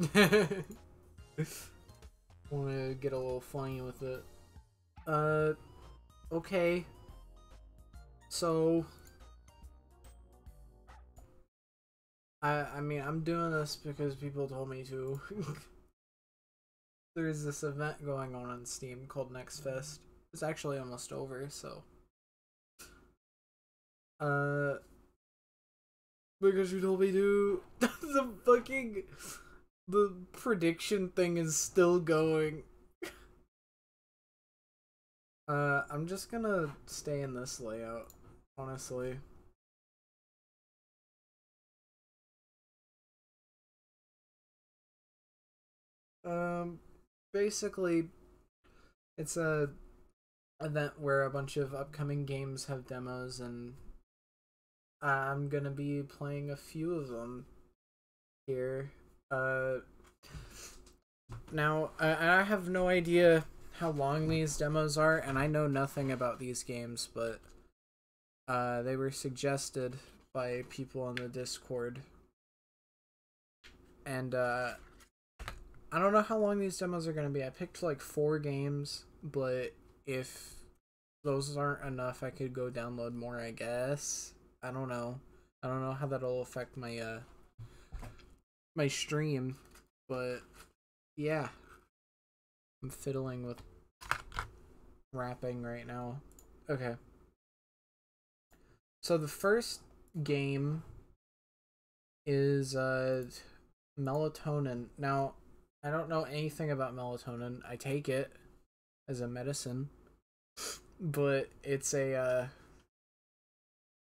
Want to get a little funny with it. Uh, okay. So, I I mean I'm doing this because people told me to. There's this event going on on Steam called Next Fest. It's actually almost over, so. Uh, because you told me to. the fucking the prediction thing is still going. uh, I'm just gonna stay in this layout, honestly. Um, basically, it's a event where a bunch of upcoming games have demos, and I'm gonna be playing a few of them here. Uh, now I, I have no idea how long these demos are, and I know nothing about these games, but uh, they were suggested by people on the Discord, and uh, I don't know how long these demos are gonna be. I picked like four games, but if those aren't enough, I could go download more. I guess. I don't know. I don't know how that'll affect my uh my stream, but yeah. I'm fiddling with wrapping right now. Okay. So the first game is uh melatonin. Now, I don't know anything about melatonin. I take it as a medicine. But it's a uh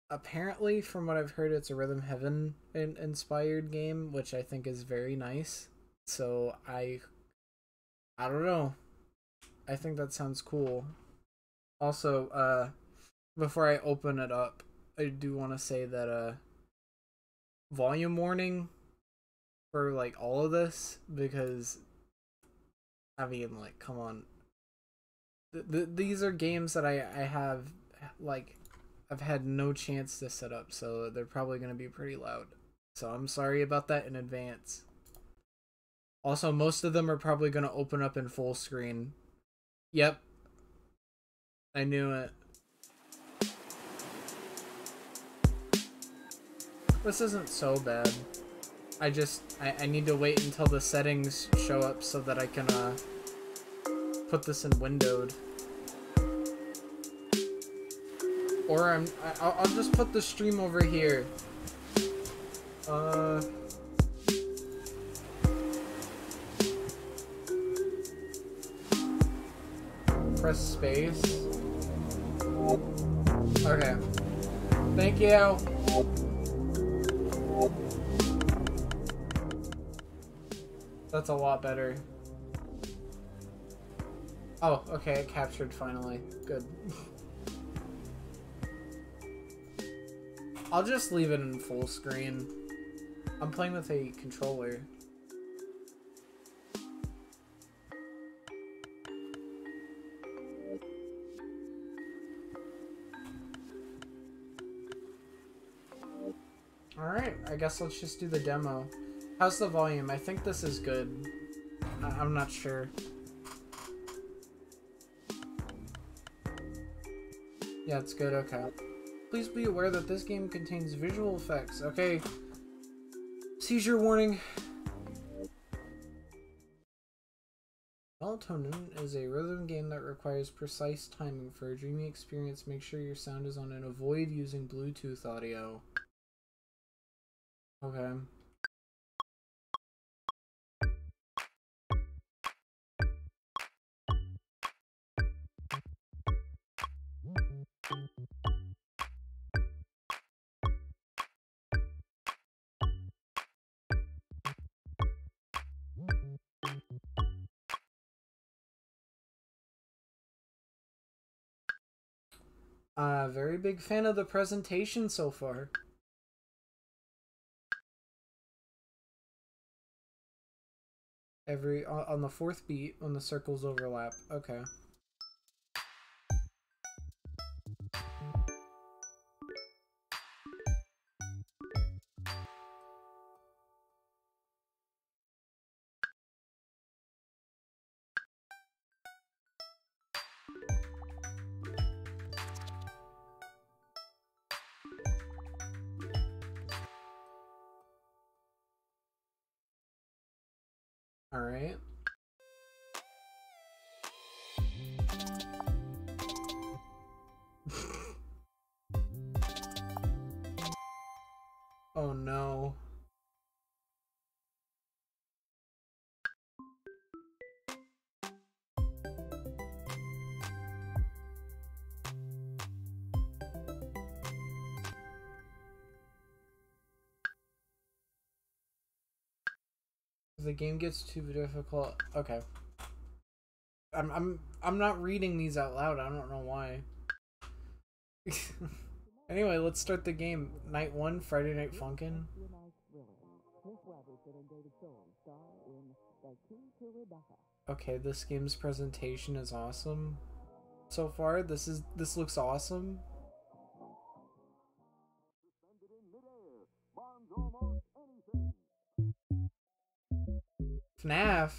apparently from what I've heard it's a Rhythm Heaven in- inspired game, which I think is very nice. So I I don't know. I think that sounds cool. Also, uh before I open it up, I do want to say that uh volume warning for like all of this because I mean like come on th- th- these are games that I I have like I've had no chance to set up so they're probably going to be pretty loud. So I'm sorry about that in advance. Also most of them are probably going to open up in full screen. Yep. I knew it. This isn't so bad. I just I, I need to wait until the settings show up so that I can uh put this in windowed. Or I'm I'll, I'll just put the stream over here. Uh press space. Okay. Thank you. That's a lot better. Oh, okay, it captured finally. Good. I'll just leave it in full screen. I'm playing with a controller. Alright, I guess let's just do the demo. How's the volume? I think this is good. I I'm not sure. Yeah, it's good, okay. Please be aware that this game contains visual effects. Okay. Seizure warning. Melatonin is a rhythm game that requires precise timing. For a dreamy experience, make sure your sound is on and avoid using Bluetooth audio. Okay. Uh, very big fan of the presentation so far. Every on on the fourth beat when the circles overlap. Okay. All the game gets too difficult. Okay. I'm I'm I'm not reading these out loud. I don't know why. anyway, let's start the game. Night one, Friday Night Funkin'. Okay, this game's presentation is awesome. So far, this is this looks awesome. FNAF.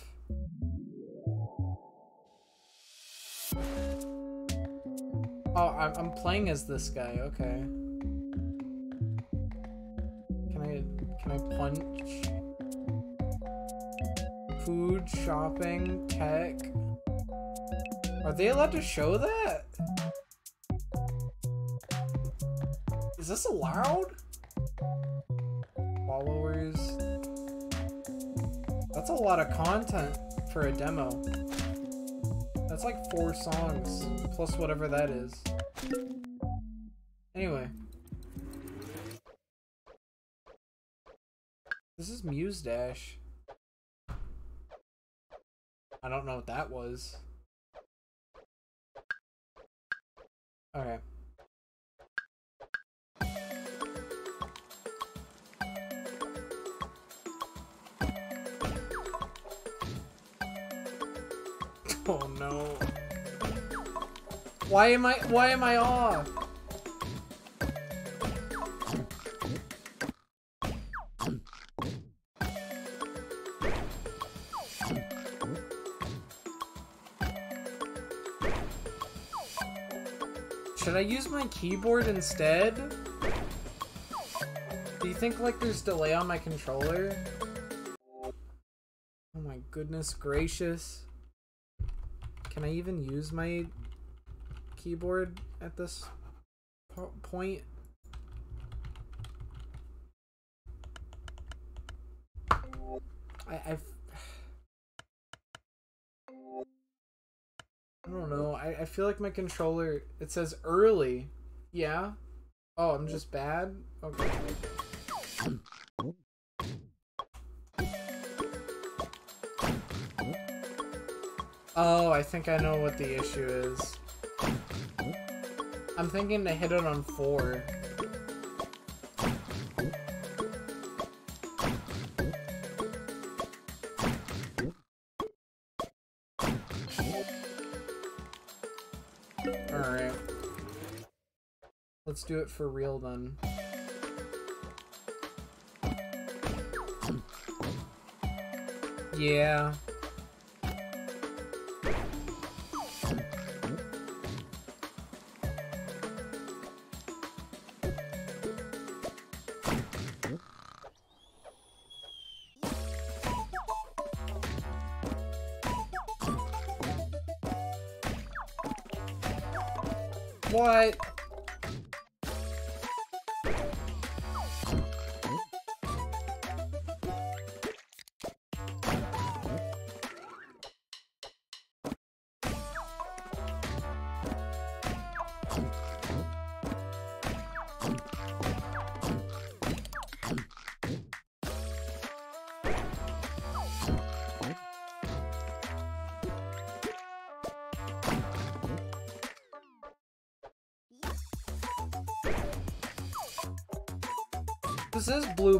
Oh, I'm, I'm playing as this guy, okay. Can I, can I punch? Food, shopping, tech. Are they allowed to show that? Is this allowed? Followers. That's a lot of content for a demo. That's like four songs, plus whatever that is. Anyway. This is Muse Dash. I don't know what that was. Okay. Why am I why am I off? Should I use my keyboard instead? Do you think like there's delay on my controller? Oh my goodness gracious. Can I even use my keyboard at this po point? I, I've I don't know. I, I feel like my controller it says early. Yeah. Oh, I'm just bad? Okay. Oh, I think I know what the issue is. I'm thinking to hit it on four. Alright. Let's do it for real then. Yeah. What?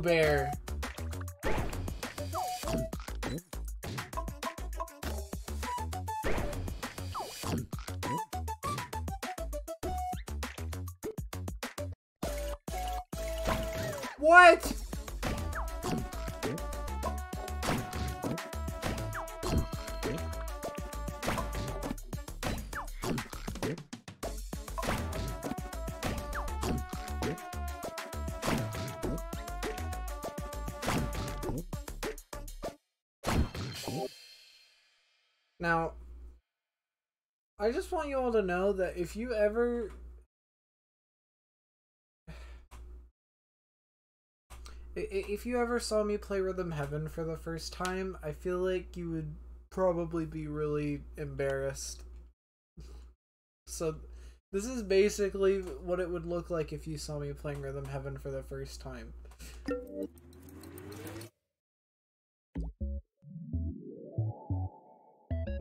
Bear. Now, I just want you all to know that if you ever if you ever saw me play Rhythm Heaven for the first time, I feel like you would probably be really embarrassed. So this is basically what it would look like if you saw me playing Rhythm Heaven for the first time.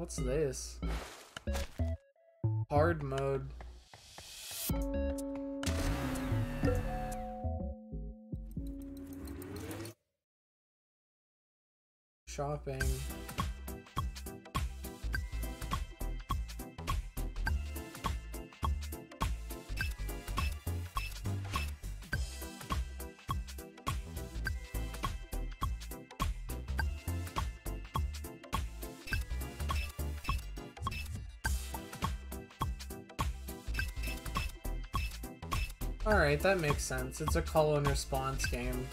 What's this? Hard mode. Shopping. Alright, that makes sense. It's a call and response game.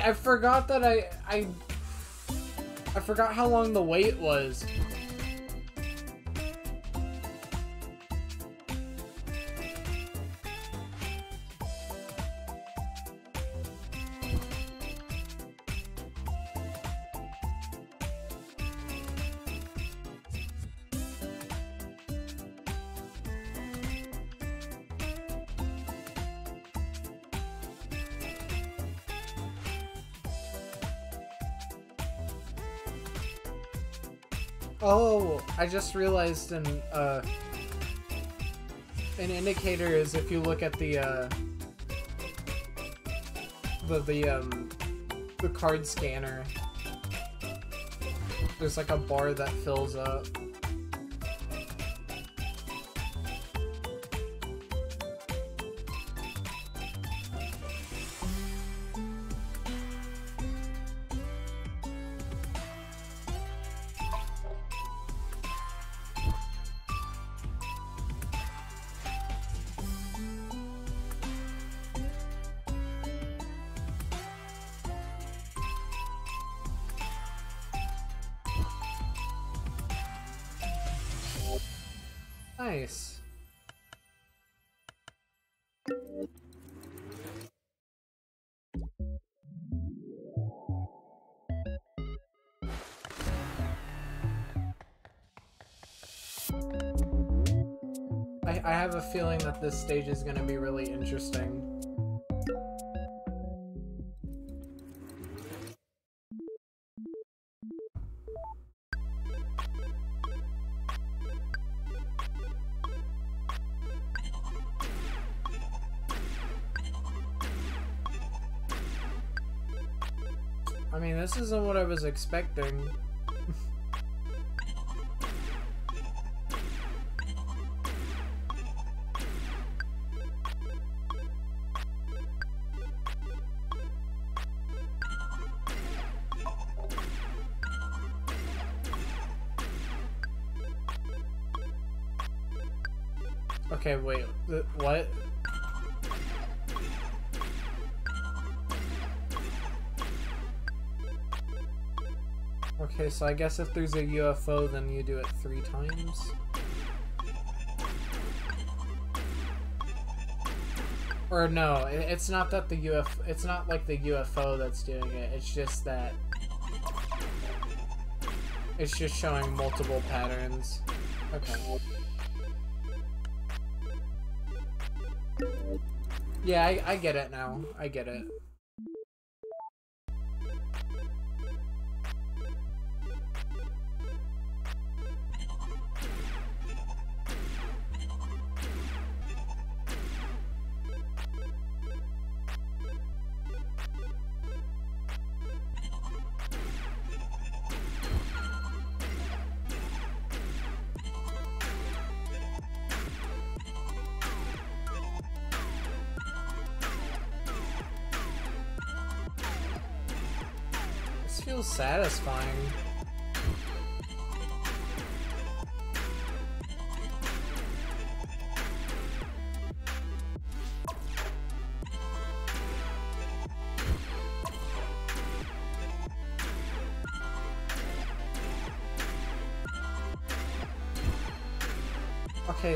I, forgot that I I I forgot how long the wait was. Just realized an uh, an indicator is if you look at the uh, the the um the card scanner. There's like a bar that fills up. Feeling that this stage is going to be really interesting. I mean, this isn't what I was expecting. Okay, wait, what? Okay, so I guess if there's a UFO, then you do it three times? Or no, it's not that the UFO, it's not like the UFO that's doing it, it's just that it's just showing multiple patterns. Okay. Yeah, I, I get it now. I get it.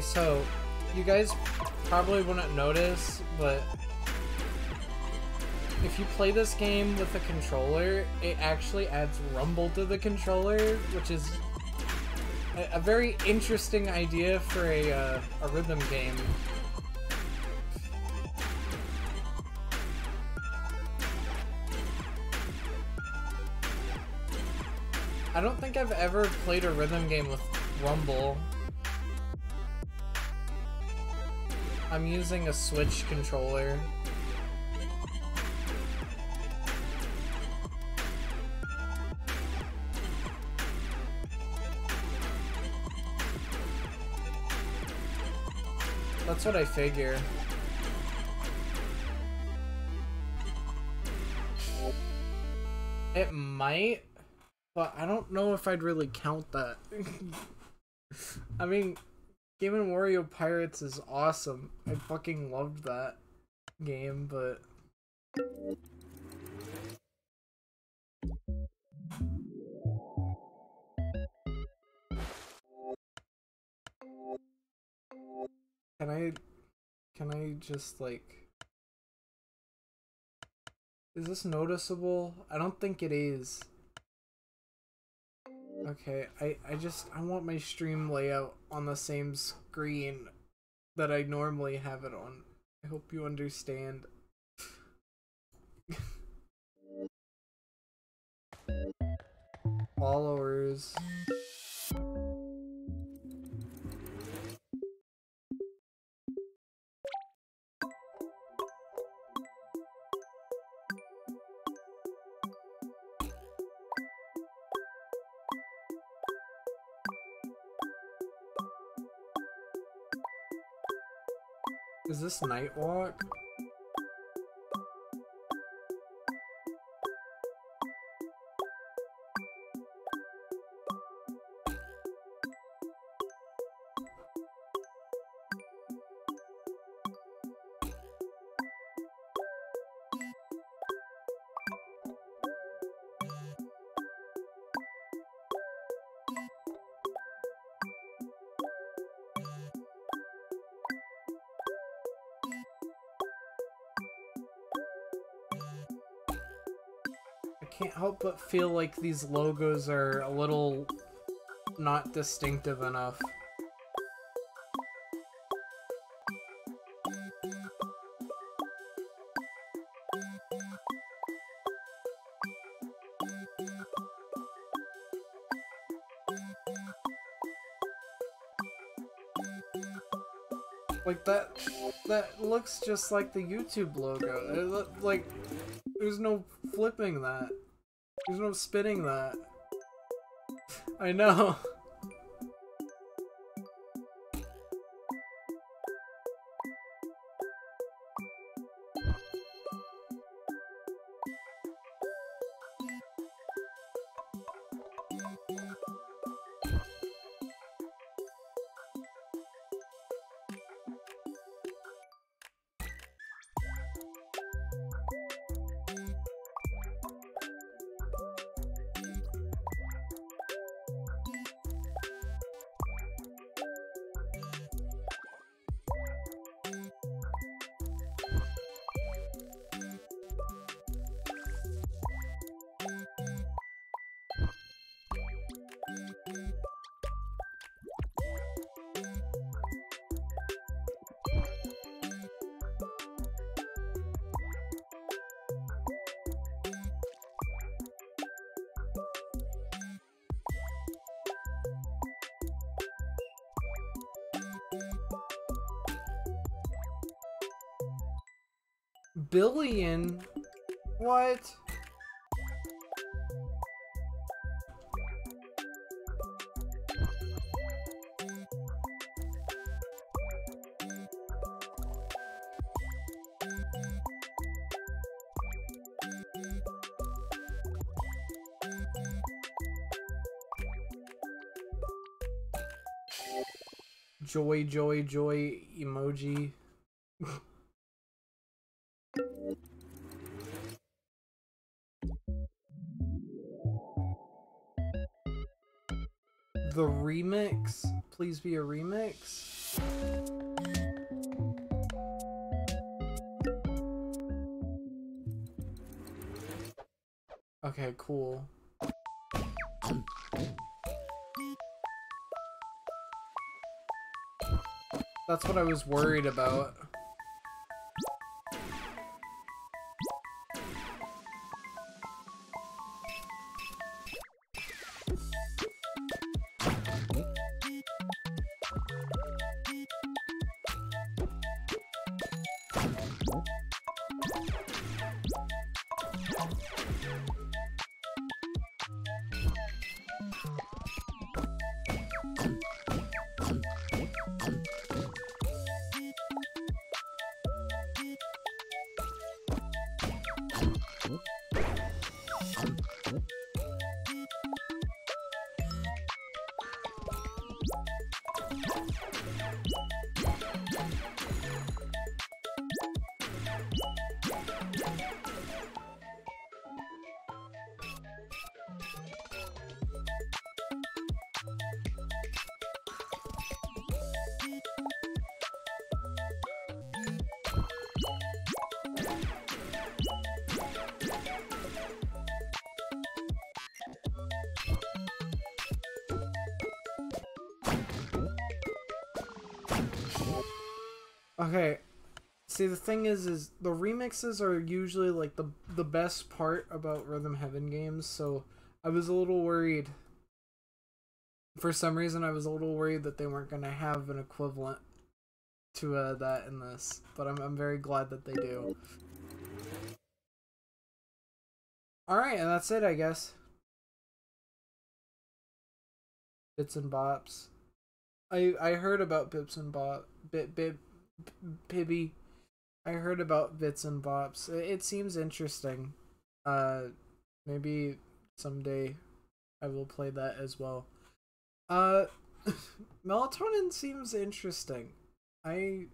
So you guys probably wouldn't notice, but if you play this game with a controller, it actually adds rumble to the controller, which is a, a very interesting idea for a, uh, a rhythm game. I don't think I've ever played a rhythm game with rumble. I'm using a Switch controller. That's what I figure. It might, but I don't know if I'd really count that. I mean, Game Wario Pirates is awesome. I fucking loved that game, but Can I can I just like Is this noticeable? I don't think it is. Okay, I, I just, I want my stream layout on the same screen that I normally have it on. I hope you understand. Followers. This Nightwalk? I can't help but feel like these logos are a little not distinctive enough. Like that, that looks just like the YouTube logo. It like, there's no flipping that. There's no spinning that. I know. billion? What? joy, joy, joy emoji. Please be a remix? Okay, cool. That's what I was worried about. Thing is, is the remixes are usually like the the best part about Rhythm Heaven games. So I was a little worried. For some reason, I was a little worried that they weren't gonna have an equivalent to uh, that in this, but I'm I'm very glad that they do. All right, and that's it, I guess. Bits and bops. I I heard about Bips and Bop Bit Bit Pibby. I heard about bits and bops. It, seems interesting. Uh, maybe someday I will play that as well. Uh, melatonin seems interesting. I,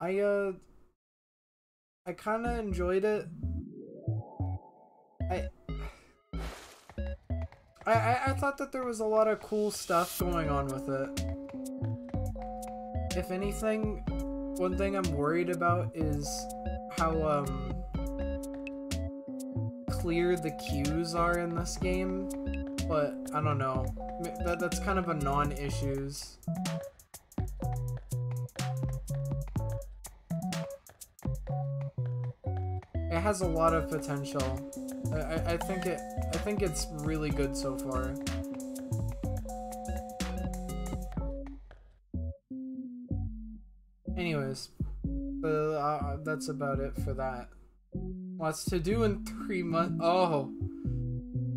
I uh, I kind of enjoyed it. I. I, I thought that there was a lot of cool stuff going on with it. If anything, one thing I'm worried about is how um clear the cues are in this game, but I don't know. That that's kind of a non-issues. It has a lot of potential. I, I think it I think it's really good so far. That's about it for that. What's to do in three months? Oh.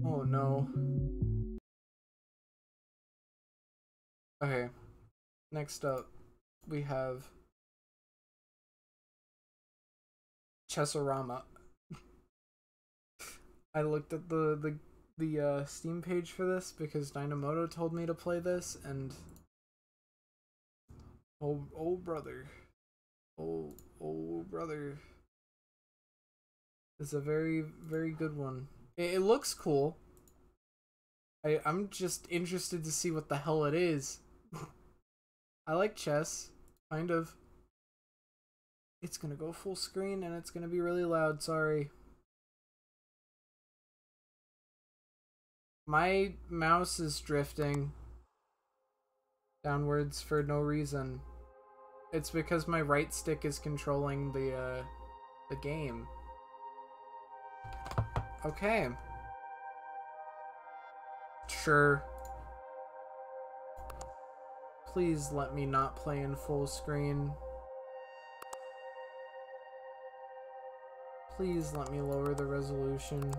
Oh no. Okay. Next up, we have Chessarama. I looked at the the the uh, Steam page for this because Dynamoto told me to play this, and Oh, oh brother. Oh, oh brother. It's a very, very good one. It, it looks cool. I, I'm just interested to see what the hell it is. I like chess, kind of. It's gonna go full screen and it's gonna be really loud, sorry. My mouse is drifting downwards for no reason. It's because my right stick is controlling the uh, the game. Okay. Sure. Please let me not play in full screen. Please let me lower the resolution.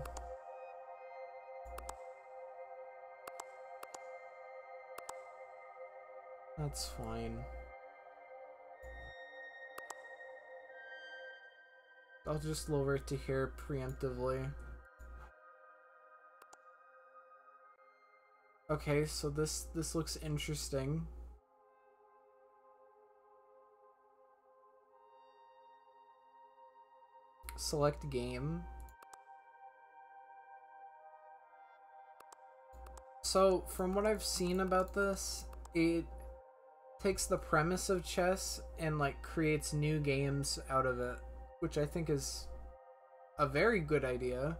That's fine. I'll just lower it to here preemptively. Okay, so this this looks interesting. Select game. So, from what I've seen about this, it takes the premise of chess and like creates new games out of it which I think is a very good idea.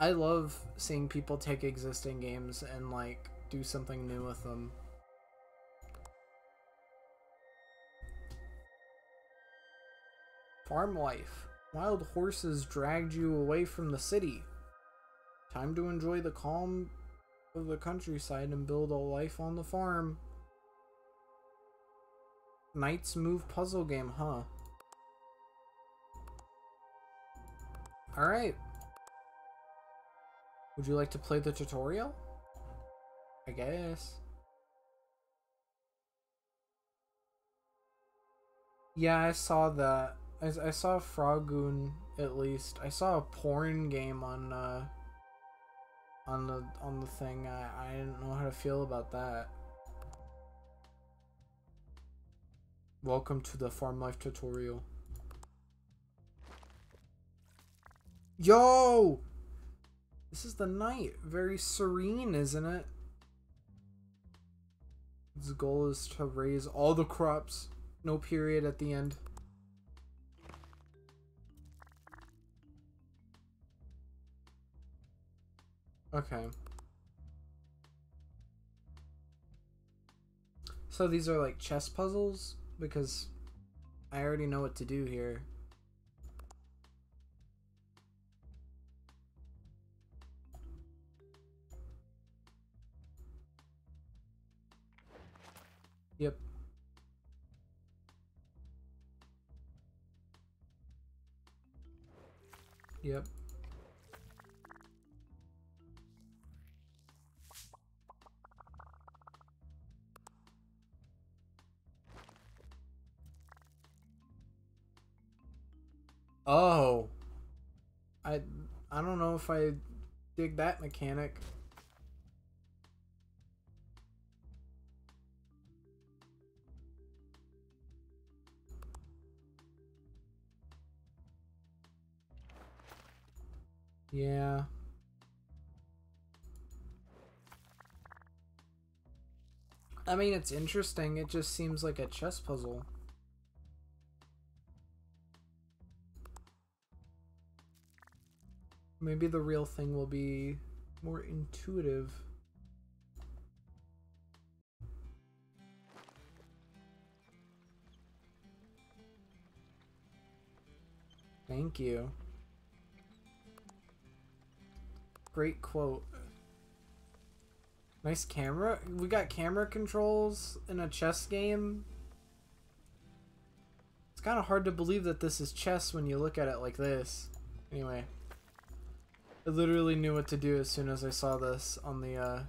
I love seeing people take existing games and like do something new with them. Farm life. Wild horses dragged you away from the city. Time to enjoy the calm of the countryside and build a life on the farm. Knights Move puzzle game, huh? Alright. Would you like to play the tutorial? I guess. Yeah, I saw that. I, I saw Frogun at least. I saw a porn game on uh on the on the thing. I I didn't know how to feel about that. Welcome to the farm life tutorial. Yo! This is the night. Very serene, isn't it? Its goal is to raise all the crops. No period at the end. Okay. So these are like chess puzzles? Because I already know what to do here. Yep. Oh. I I don't know if I dig that mechanic. Yeah. I mean, it's interesting. It just seems like a chess puzzle. Maybe the real thing will be more intuitive. Thank you. Great quote. Nice camera. We got camera controls in a chess game. It's kind of hard to believe that this is chess when you look at it like this. Anyway. I literally knew what to do as soon as I saw this on the, uh,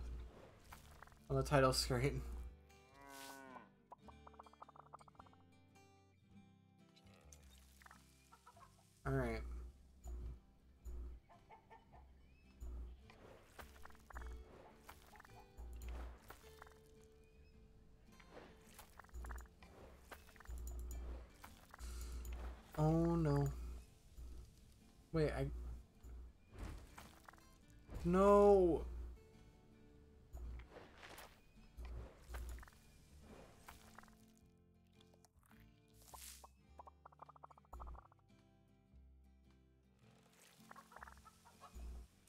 on the title screen. Alright. Oh no. Wait, I... No!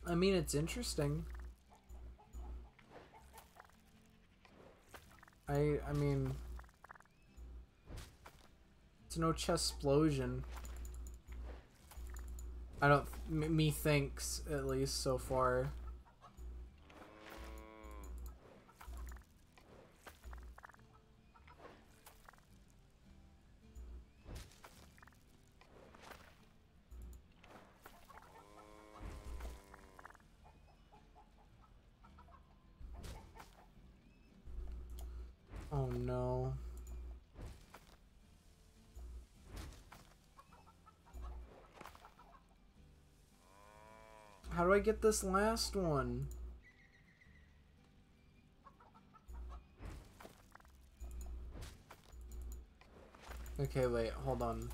I mean, it's interesting. I, I mean... It's no chess explosion. I don't, me thinks, at least so far. Oh no. How do I get this last one? Okay, wait, hold on.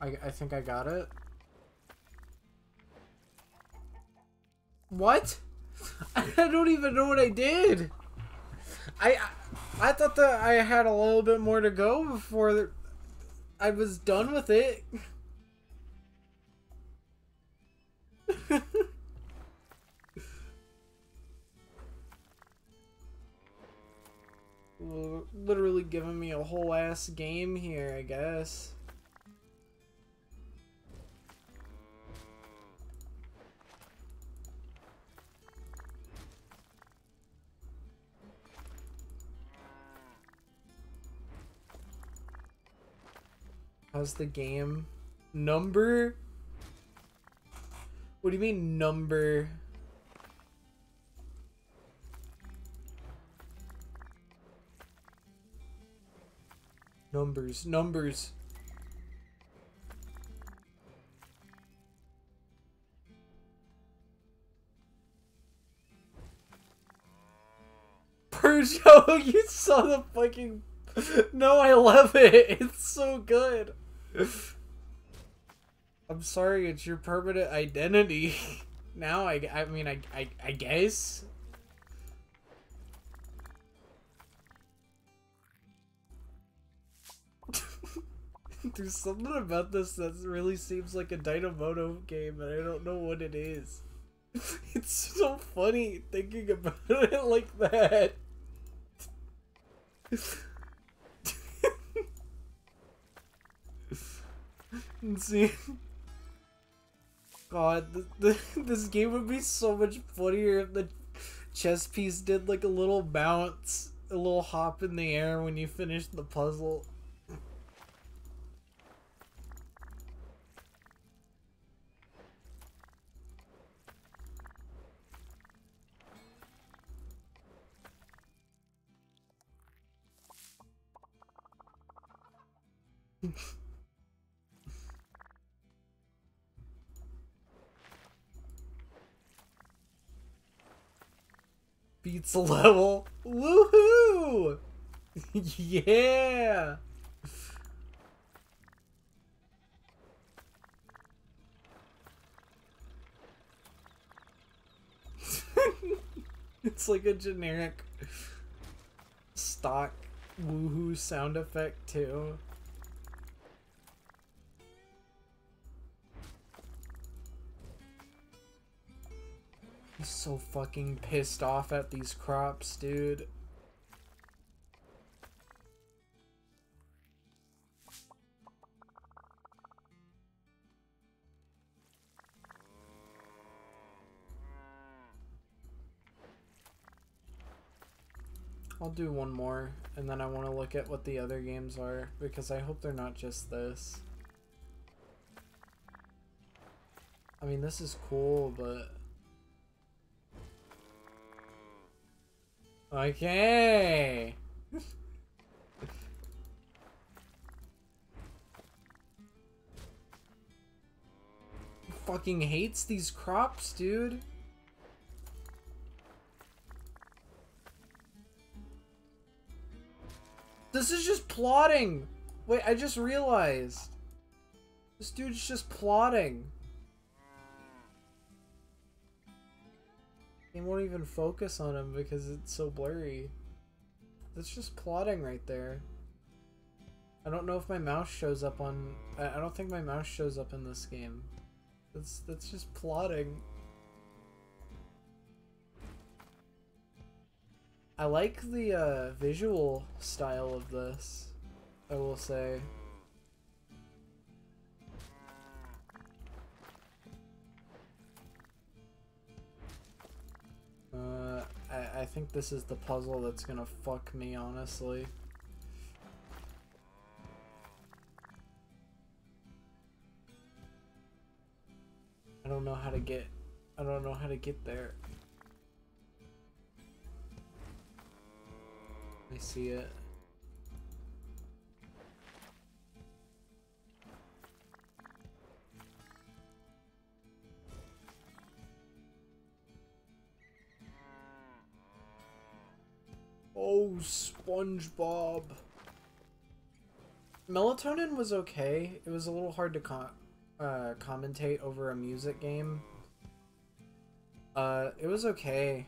I, I think I got it. What? I don't even know what I did. I I, I thought that I had a little bit more to go before I was done with it. giving me a whole ass game here, I guess. How's the game? Number? What do you mean number? Numbers, numbers. Perjo, you saw the fucking... No, I love it. It's so good. I'm sorry, it's your permanent identity. now, I, I mean, I, I, I guess. There's something about this that really seems like a Dynamoto game, and I don't know what it is. It's so funny thinking about it like that. See? God, th th this game would be so much funnier if the chess piece did like a little bounce, a little hop in the air when you finish the puzzle. Beats level. Woohoo! yeah! it's like a generic stock woohoo sound effect too. He's so fucking pissed off at these crops, dude. I'll do one more, and then I want to look at what the other games are, because I hope they're not just this. I mean, this is cool, but... Okay. fucking hates these crops, dude. This is just plotting. Wait, I just realized. This dude's just plotting. It won't even focus on him because it's so blurry. That's just plotting right there. I don't know if my mouse shows up on... I don't think my mouse shows up in this game. That's, that's just plotting. I like the uh, visual style of this, I will say. I, I think this is the puzzle that's gonna fuck me, honestly. I don't know how to get... I don't know how to get there. I see it. SpongeBob. Melatonin was okay. It was a little hard to con uh, commentate over a music game. Uh, it was okay.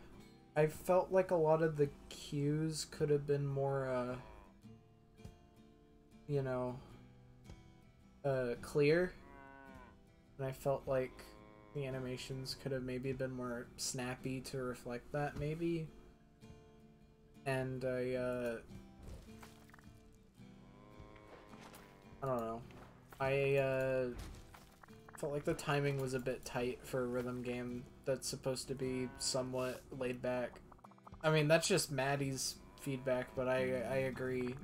I felt like a lot of the cues could have been more, uh, you know, uh, clear. And I felt like the animations could have maybe been more snappy to reflect that, maybe. And I, uh, I don't know. I, uh, felt like the timing was a bit tight for a rhythm game that's supposed to be somewhat laid back. I mean, that's just Maddie's feedback, but I I agree.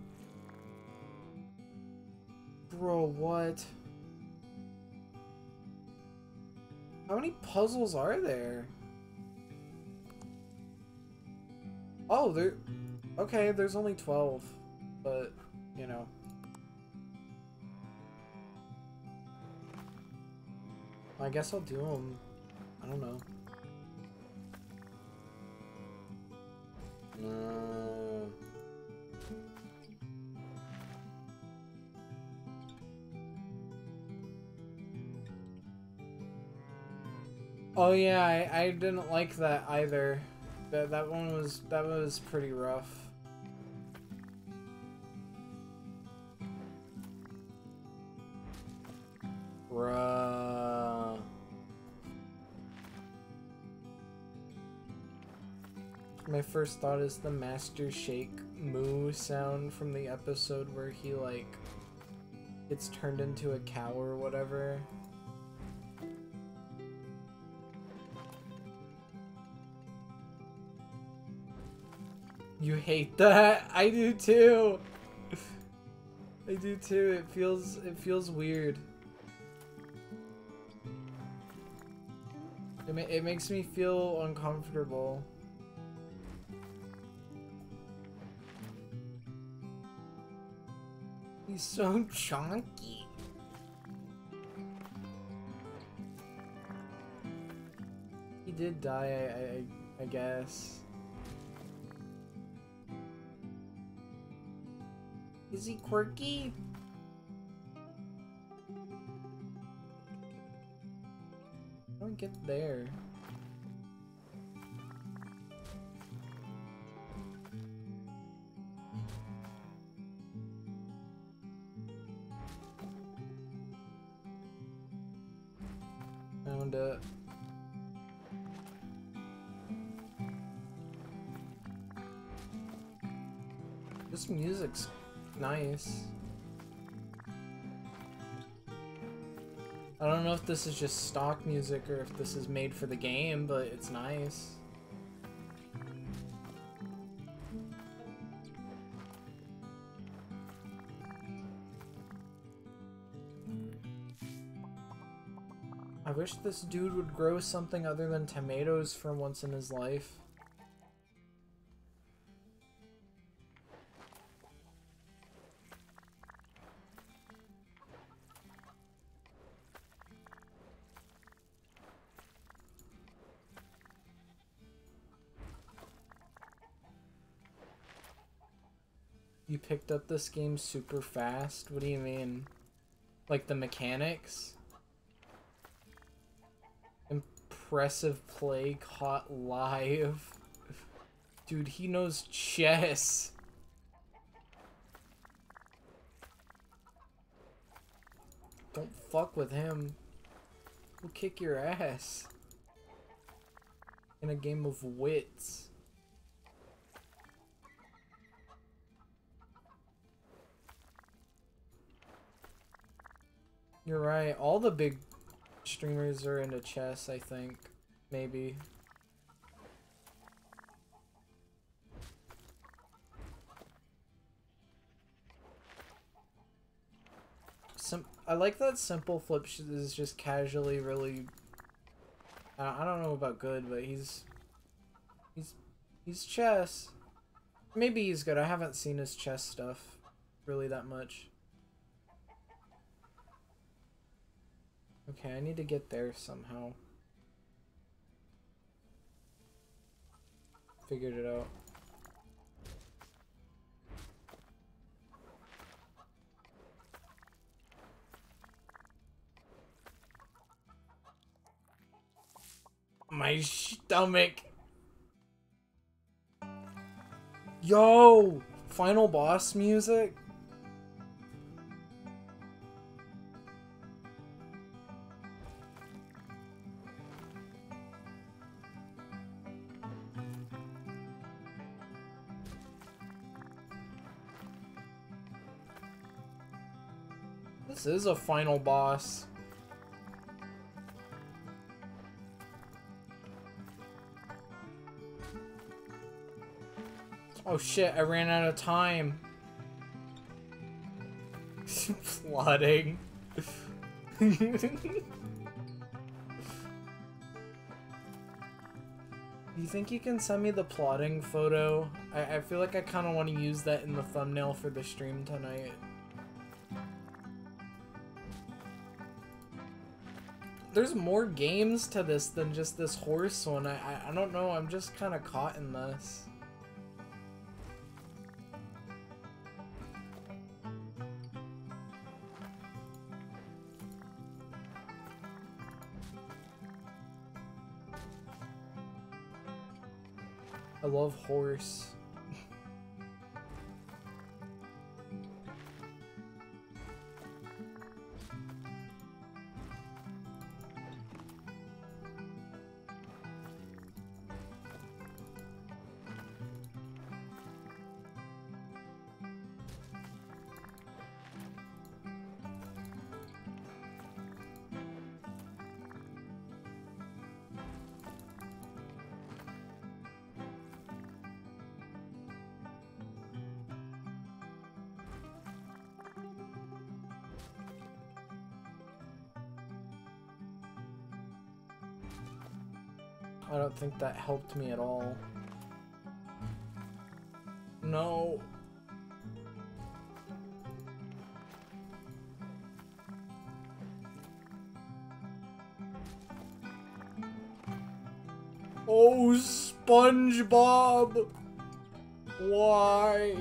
Bro, what? How many puzzles are there? Oh, there... Okay, there's only 12. But, you know. I guess I'll do them. I don't know. No. Oh yeah, I, I didn't like that either. That that one was that was pretty rough. Bruh. My first thought is the Master Shake moo sound from the episode where he like gets turned into a cow or whatever. You hate that? I do too. I do too. It feels it feels weird. It, ma it makes me feel uncomfortable. He's so chunky. He did die, I, I, I guess. Is he quirky? I don't get there. I don't know if this is just stock music or if this is made for the game, but it's nice. I wish this dude would grow something other than tomatoes for once in his life. Picked up this game super fast? What do you mean? Like the mechanics? Impressive play caught live. Dude, he knows chess. Don't fuck with him. He'll kick your ass. In a game of wits. You're right. All the big streamers are into chess, I think. Maybe. Some I like that simple flip is just casually really I don't know about good, but he's he's he's chess. Maybe he's good. I haven't seen his chess stuff really that much. Okay, I need to get there somehow. Figured it out. My stomach. Yo! Final boss music? This is a final boss. Oh shit, I ran out of time. Flooding. you think you can send me the plotting photo? I, I feel like I kind of want to use that in the thumbnail for the stream tonight. There's more games to this than just this horse one. I, I, I don't know, I'm just kind of caught in this. I love horse. Think that helped me at all. No. Oh, SpongeBob! Why?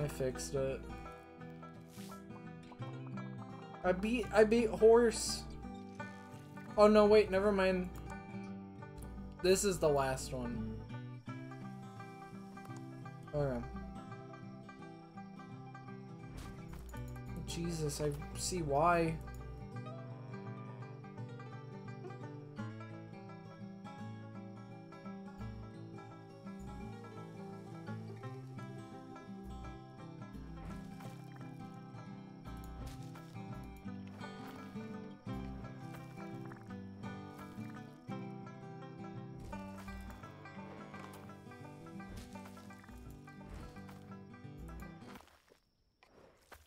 I fixed it. I beat I beat horse. Oh no, wait, never mind. This is the last one. Okay. Jesus, I see why.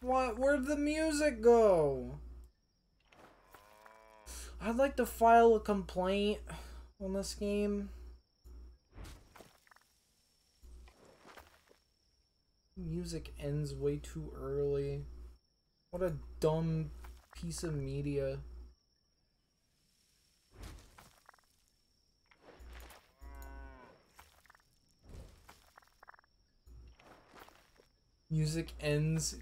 What? Where'd the music go? I'd like to file a complaint on this game. Music ends way too early. What a dumb piece of media. Music ends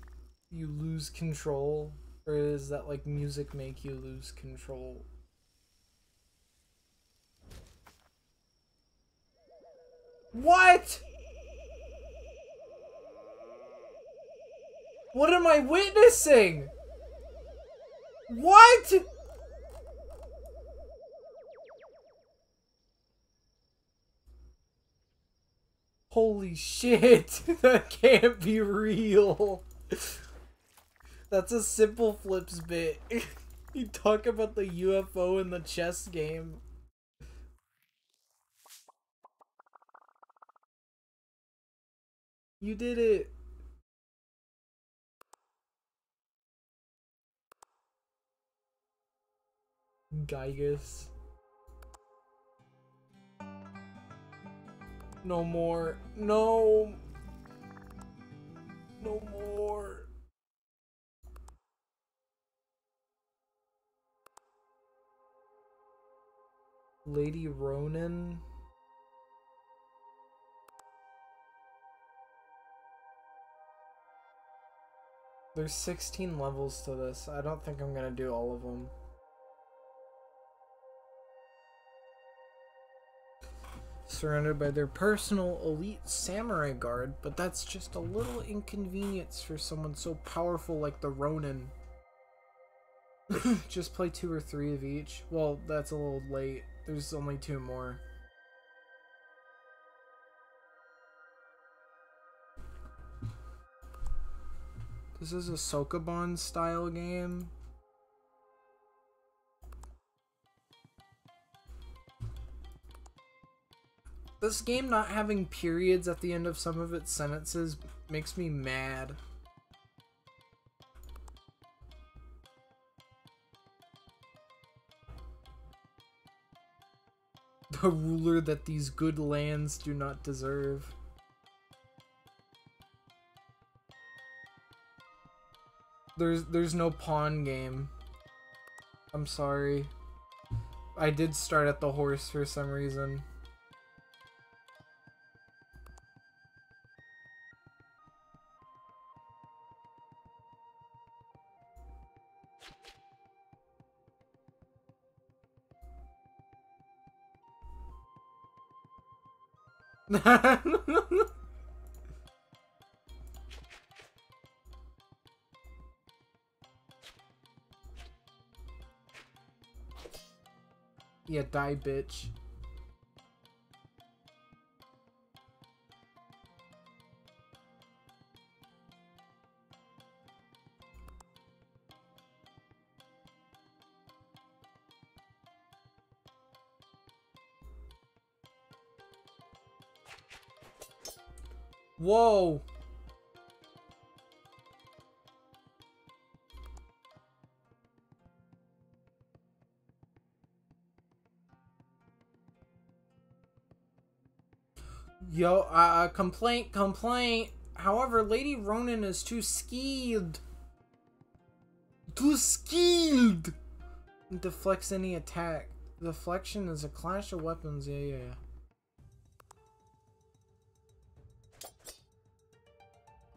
you lose control? Or is that like music make you lose control? What? What am I witnessing? What? Holy shit, that can't be real. That's a Simpleflips bit. you talk about the UFO in the chess game. You did it. Giygas. No more. No. No more. Lady Ronin. There's 16 levels to this. I don't think I'm gonna do all of them. Surrounded by their personal elite samurai guard, but that's just a little inconvenience for someone so powerful like the Ronin. just play two or three of each. Well, that's a little late. There's only two more. This is a Sokoban style game. This game not having periods at the end of some of its sentences makes me mad. The ruler that these good lands do not deserve. There's there's no pawn game. I'm sorry. I did start at the horse for some reason. Yeah, die, bitch. Whoa! Yo, uh, complaint, complaint. However, Lady Ronin is too skilled. Too skilled! Deflects any attack. Deflection is a clash of weapons, yeah, yeah, yeah.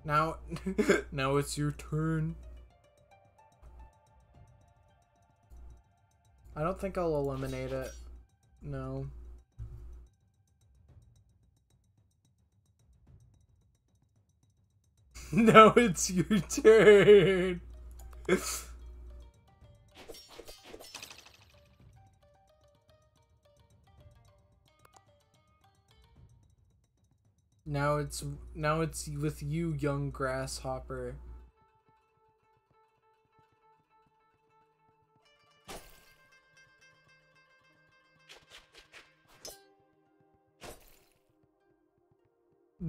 Now, now it's your turn. I don't think I'll eliminate it. No. now it's your turn. Now it's now it's with you, young grasshopper.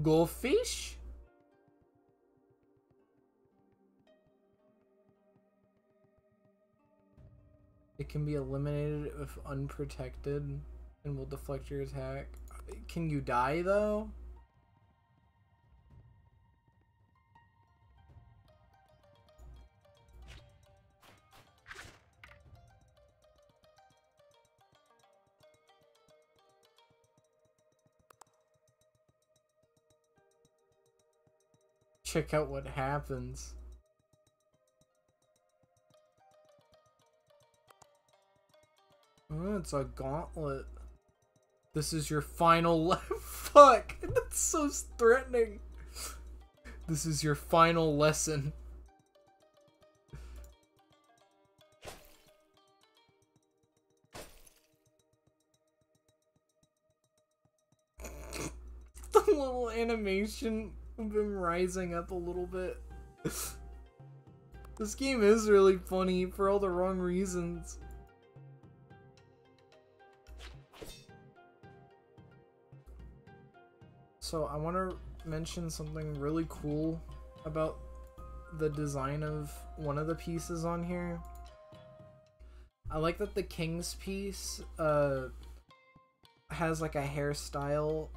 Goldfish? It can be eliminated if unprotected and will deflect your attack. Can you die though? Check out what happens. Oh, it's a gauntlet. This is your final Fuck! That's so threatening. This is your final lesson. the little animation been rising up a little bit. this game is really funny for all the wrong reasons. So I want to mention something really cool about the design of one of the pieces on here. I like that the king's piece uh, has like a hairstyle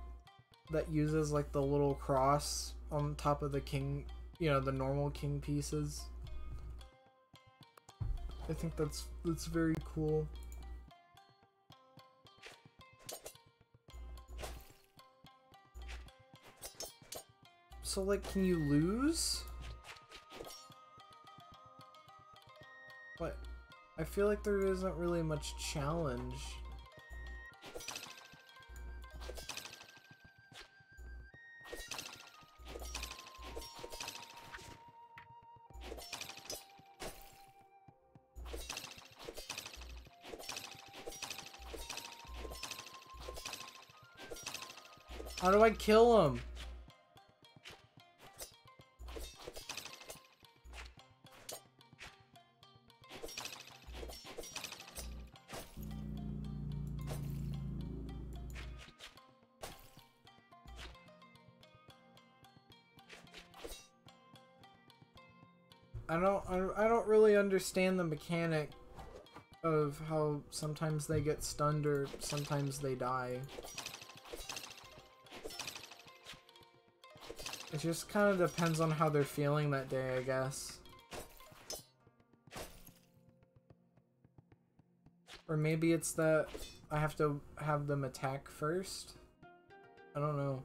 that uses like the little cross on top of the king, you know, the normal king pieces. I think that's that's very cool. So like can you lose? But I feel like there isn't really much challenge. How do I kill him? I don't I don't really understand the mechanic of how sometimes they get stunned or sometimes they die. It just kind of depends on how they're feeling that day, I guess. Or maybe it's that I have to have them attack first? I don't know.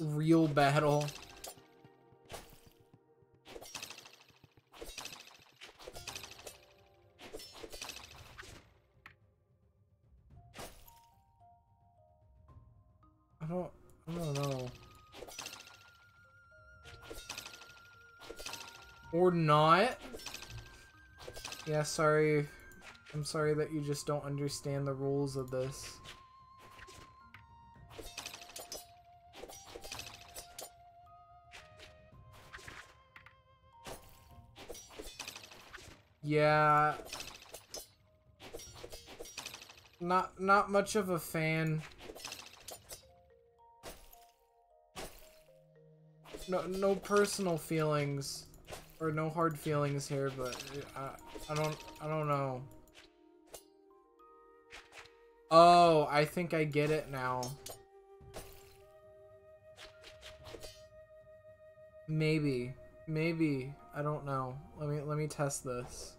Real battle. Or not? Yeah, sorry. I'm sorry that you just don't understand the rules of this. Yeah. Not not much of a fan. No no personal feelings or no hard feelings here, but I, I don't I don't know. Oh, I think I get it now. Maybe. Maybe. I don't know. Let me let me test this.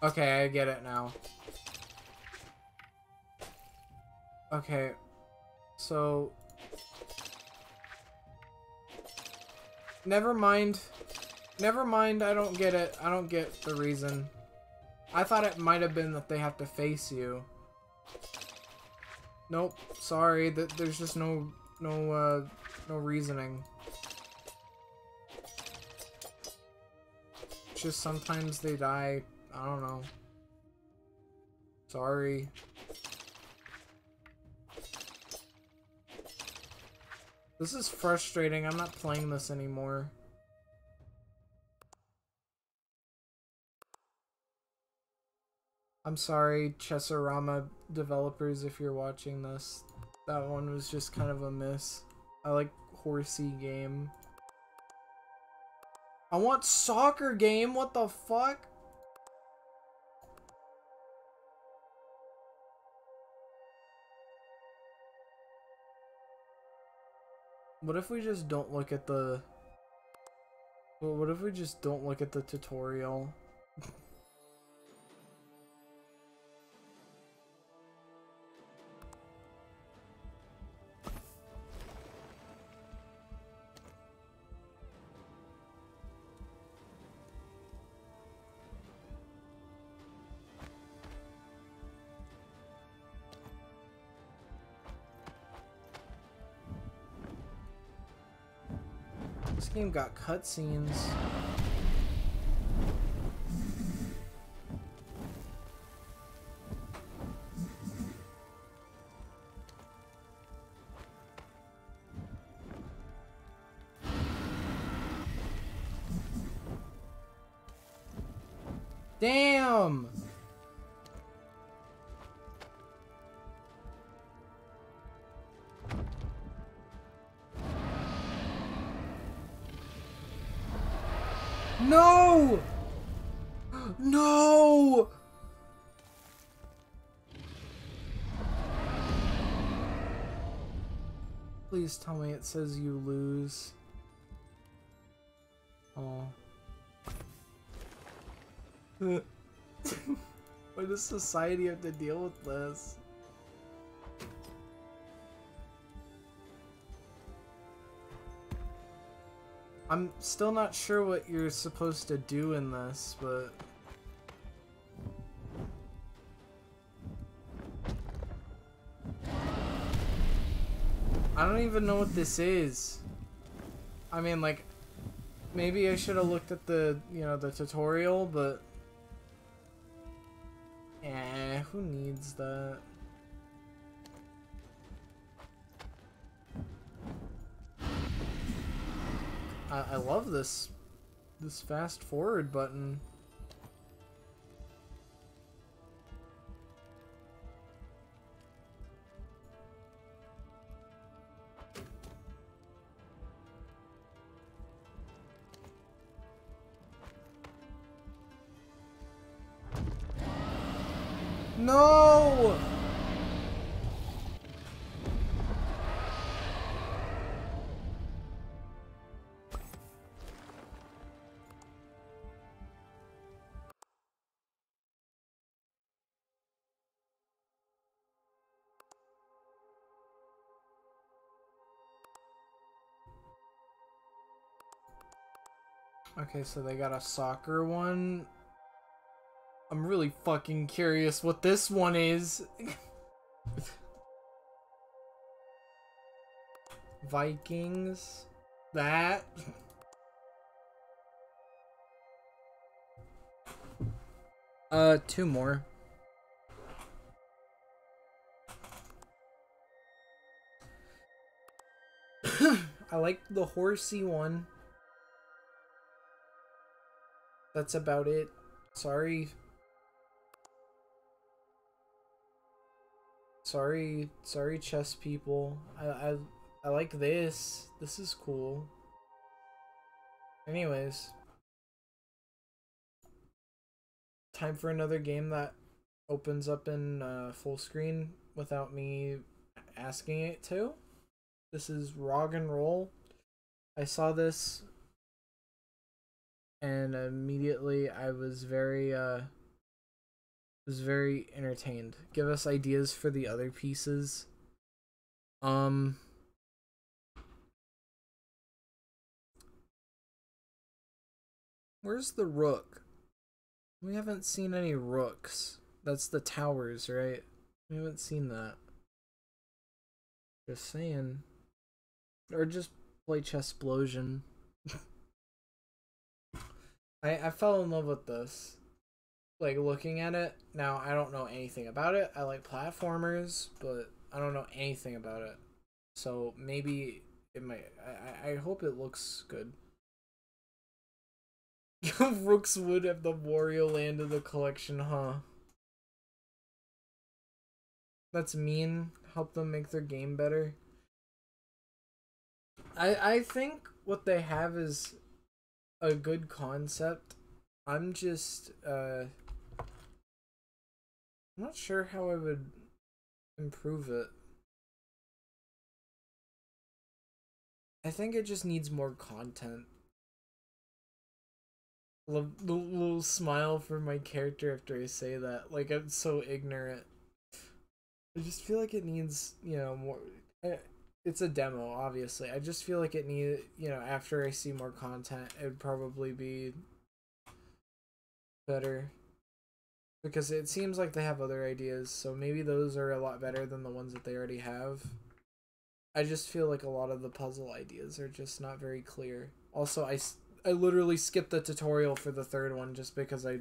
Okay, I get it now. Okay. So Never mind. Never mind, I don't get it. I don't get the reason. I thought it might have been that they have to face you. Nope, sorry, that there's just no no uh no reasoning. Just sometimes they die. I don't know. Sorry. This is frustrating. I'm not playing this anymore. I'm sorry, Chessarama developers, if you're watching this. That one was just kind of a miss. I like horsey game. I want soccer game, what the fuck? What if we just don't look at the... Well, What if we just don't look at the tutorial? game got cutscenes. Please tell me it says you lose. Oh. Why does society have to deal with this? I'm still not sure what you're supposed to do in this, but... I don't even know what this is. I mean, like, maybe I should have looked at the, you know, the tutorial, but... Eh, who needs that? I, I love this, this fast forward button. Okay, so they got a soccer one. I'm really fucking curious what this one is. Vikings. That. Uh, two more. I like the horsey one. That's about it. Sorry. Sorry, sorry chess people. I, I, I like this. This is cool. Anyways. Time for another game that opens up in uh, full screen without me asking it to. This is Rog and Roll. I saw this and immediately I was very uh was very entertained. Give us ideas for the other pieces. Um Where's the rook? We haven't seen any rooks. That's the towers, right? We haven't seen that. Just saying. Or just play chess explosion. I, I fell in love with this. Like looking at it. Now I don't know anything about it. I like platformers, but I don't know anything about it. So maybe it might I, I hope it looks good. Rooks would have the Wario Land of the collection, huh? That's mean. Help them make their game better. I I think what they have is a good concept. I'm just uh I'm not sure how I would improve it. I think it just needs more content. The little smile for my character after I say that. Like I'm so ignorant. I just feel like it needs, you know, more. Eh, it's a demo, obviously. I just feel like it need, you know, after I see more content, it would probably be better. Because it seems like they have other ideas, so maybe those are a lot better than the ones that they already have. I just feel like a lot of the puzzle ideas are just not very clear. Also, I, I literally skipped the tutorial for the third one just because I...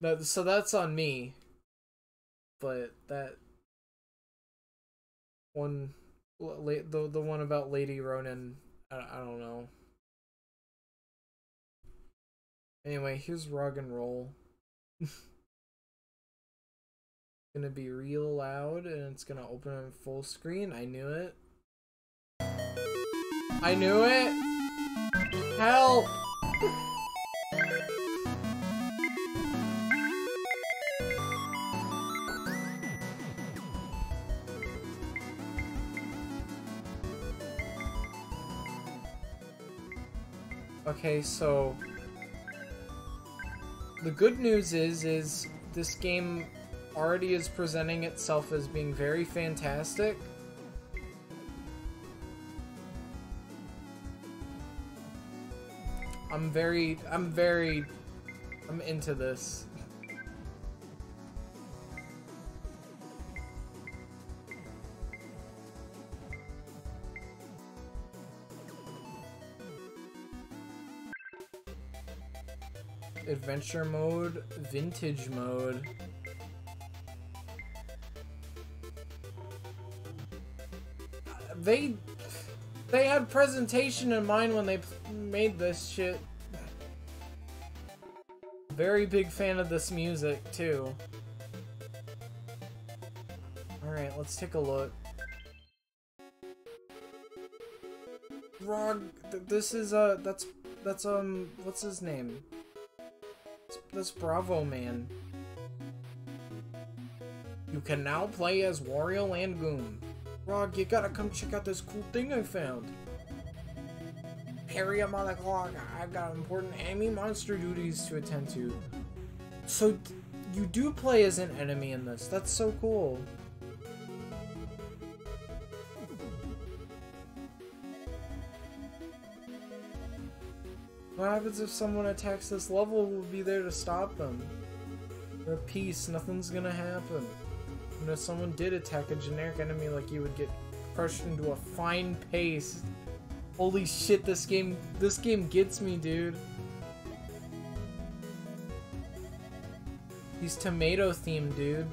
That, so that's on me. But that one the the one about Lady Ronin. I, I don't know. Anyway, here's Rog and Roll. It's gonna be real loud and it's gonna open in full screen. I knew it. I knew it! Help! Okay, so the good news is is this game already is presenting itself as being very fantastic. I'm very, I'm very, I'm into this. Adventure mode, vintage mode. They they had presentation in mind when they made this shit. Very big fan of this music too. Alright, let's take a look. Rog, th this is, uh, that's, that's, um, what's his name? That's Bravo Man. You can now play as Wario and Goom. Rog, you gotta come check out this cool thing I found. Harry, I'm on the clock. I've got important enemy monster duties to attend to. So, you do play as an enemy in this. That's so cool. What happens if someone attacks this level? We'll be there to stop them. We're at peace. Nothing's gonna happen. And if someone did attack a generic enemy, like you would get crushed into a fine paste. Holy shit, this game, this game gets me, dude. He's tomato themed, dude.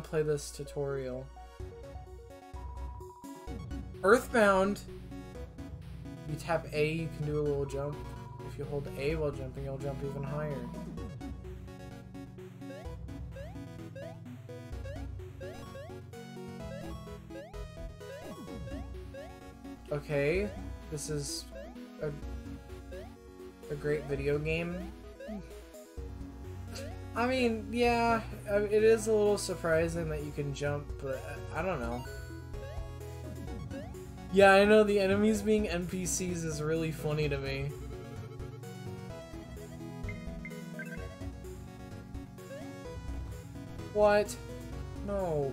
Play this tutorial. Earthbound. You tap A, you can do a little jump. If you hold A while jumping, you'll jump even higher. Okay, this is a, a great video game. I mean, yeah, it is a little surprising that you can jump, but I don't know. Yeah, I know the enemies being NPCs is really funny to me. What? No.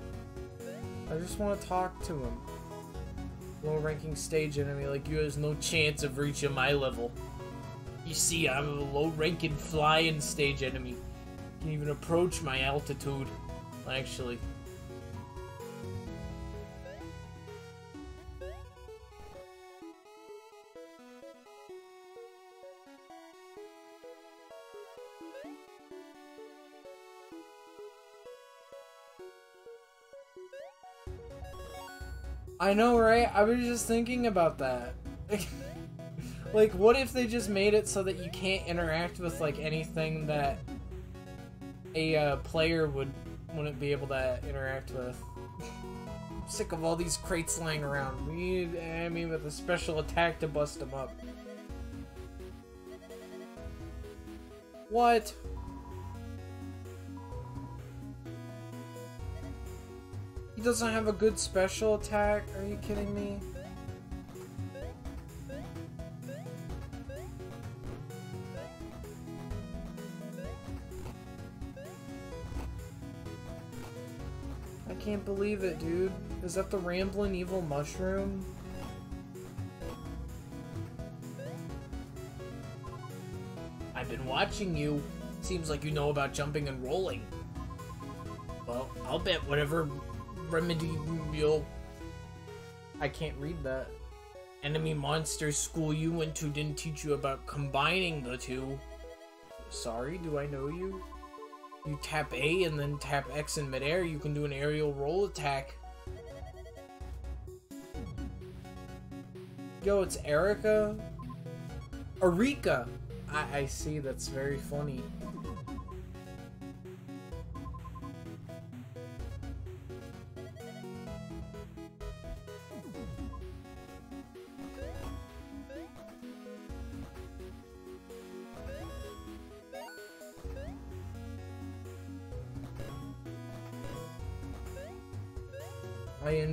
I just want to talk to him. Low ranking stage enemy like you has no chance of reaching my level. You see, I'm a low ranking flying stage enemy. Can even approach my altitude. Actually. I know, right? I was just thinking about that. like, what if they just made it so that you can't interact with, like, anything that a uh, player would, wouldn't be able to interact with? I'm sick of all these crates lying around. We need with a special attack to bust them up. What? He doesn't have a good special attack? Are you kidding me? Can't believe it, dude. Is that the Rambling Evil Mushroom? I've been watching you. Seems like you know about jumping and rolling. Well, I'll bet whatever remedial. I can't read that. Enemy monster school you went to didn't teach you about combining the two. Sorry, do I know you? You tap A and then tap X in midair, you can do an aerial roll attack. Yo, it's Erica? Erika! I, I see, that's very funny.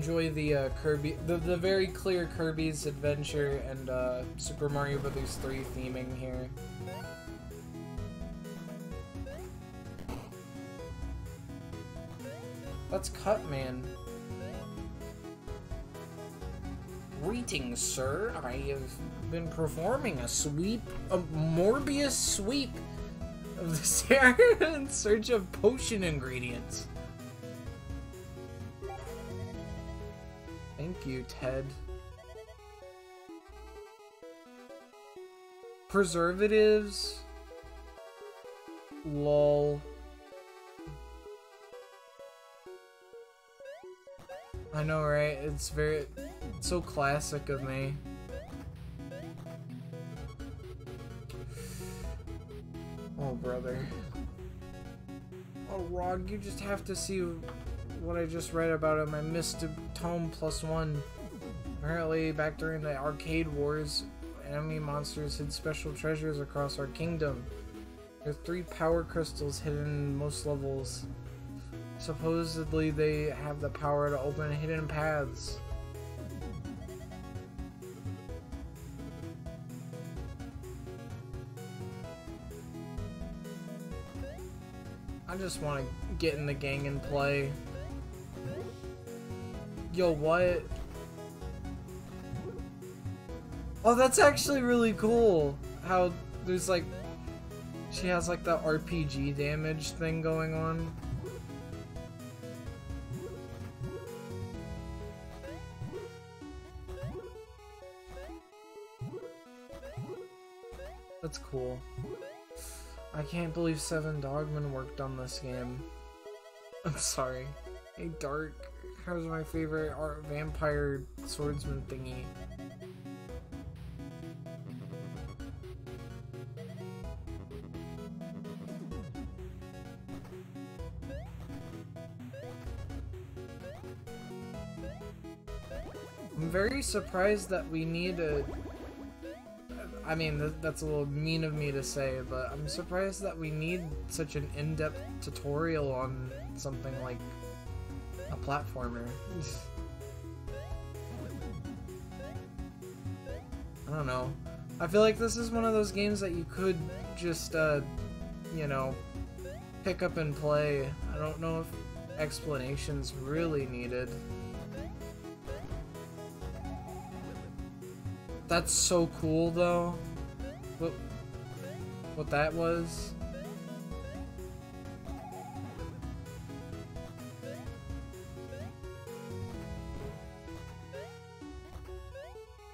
Enjoy the uh, Kirby, the, the very clear Kirby's Adventure and uh, Super Mario Bros. 3 theming here. That's Cutman. Greetings, sir. I have been performing a sweep, a Morbius sweep of this area in search of potion ingredients. You, Ted. Preservatives. Lol. I know, right? It's very... It's so classic of me. Oh, brother. Oh, Rog, you just have to see what I just read about him. I missed a tome plus one. Apparently, back during the arcade wars, enemy monsters hid special treasures across our kingdom. There are three power crystals hidden in most levels. Supposedly they have the power to open hidden paths. I just want to get in the gang and play. Yo, what? Oh, that's actually really cool. How there's like, she has like the RPG damage thing going on. That's cool. I can't believe Seven Dogman worked on this game. I'm sorry. Hey, Dark. How's my favorite art vampire swordsman thingy? I'm very surprised that we need a I mean, that's a little mean of me to say, but I'm surprised that we need such an in-depth tutorial on something like a platformer. I don't know. I feel like this is one of those games that you could just, uh, you know, pick up and play. I don't know if explanations really needed. That's so cool, though. What, what that was.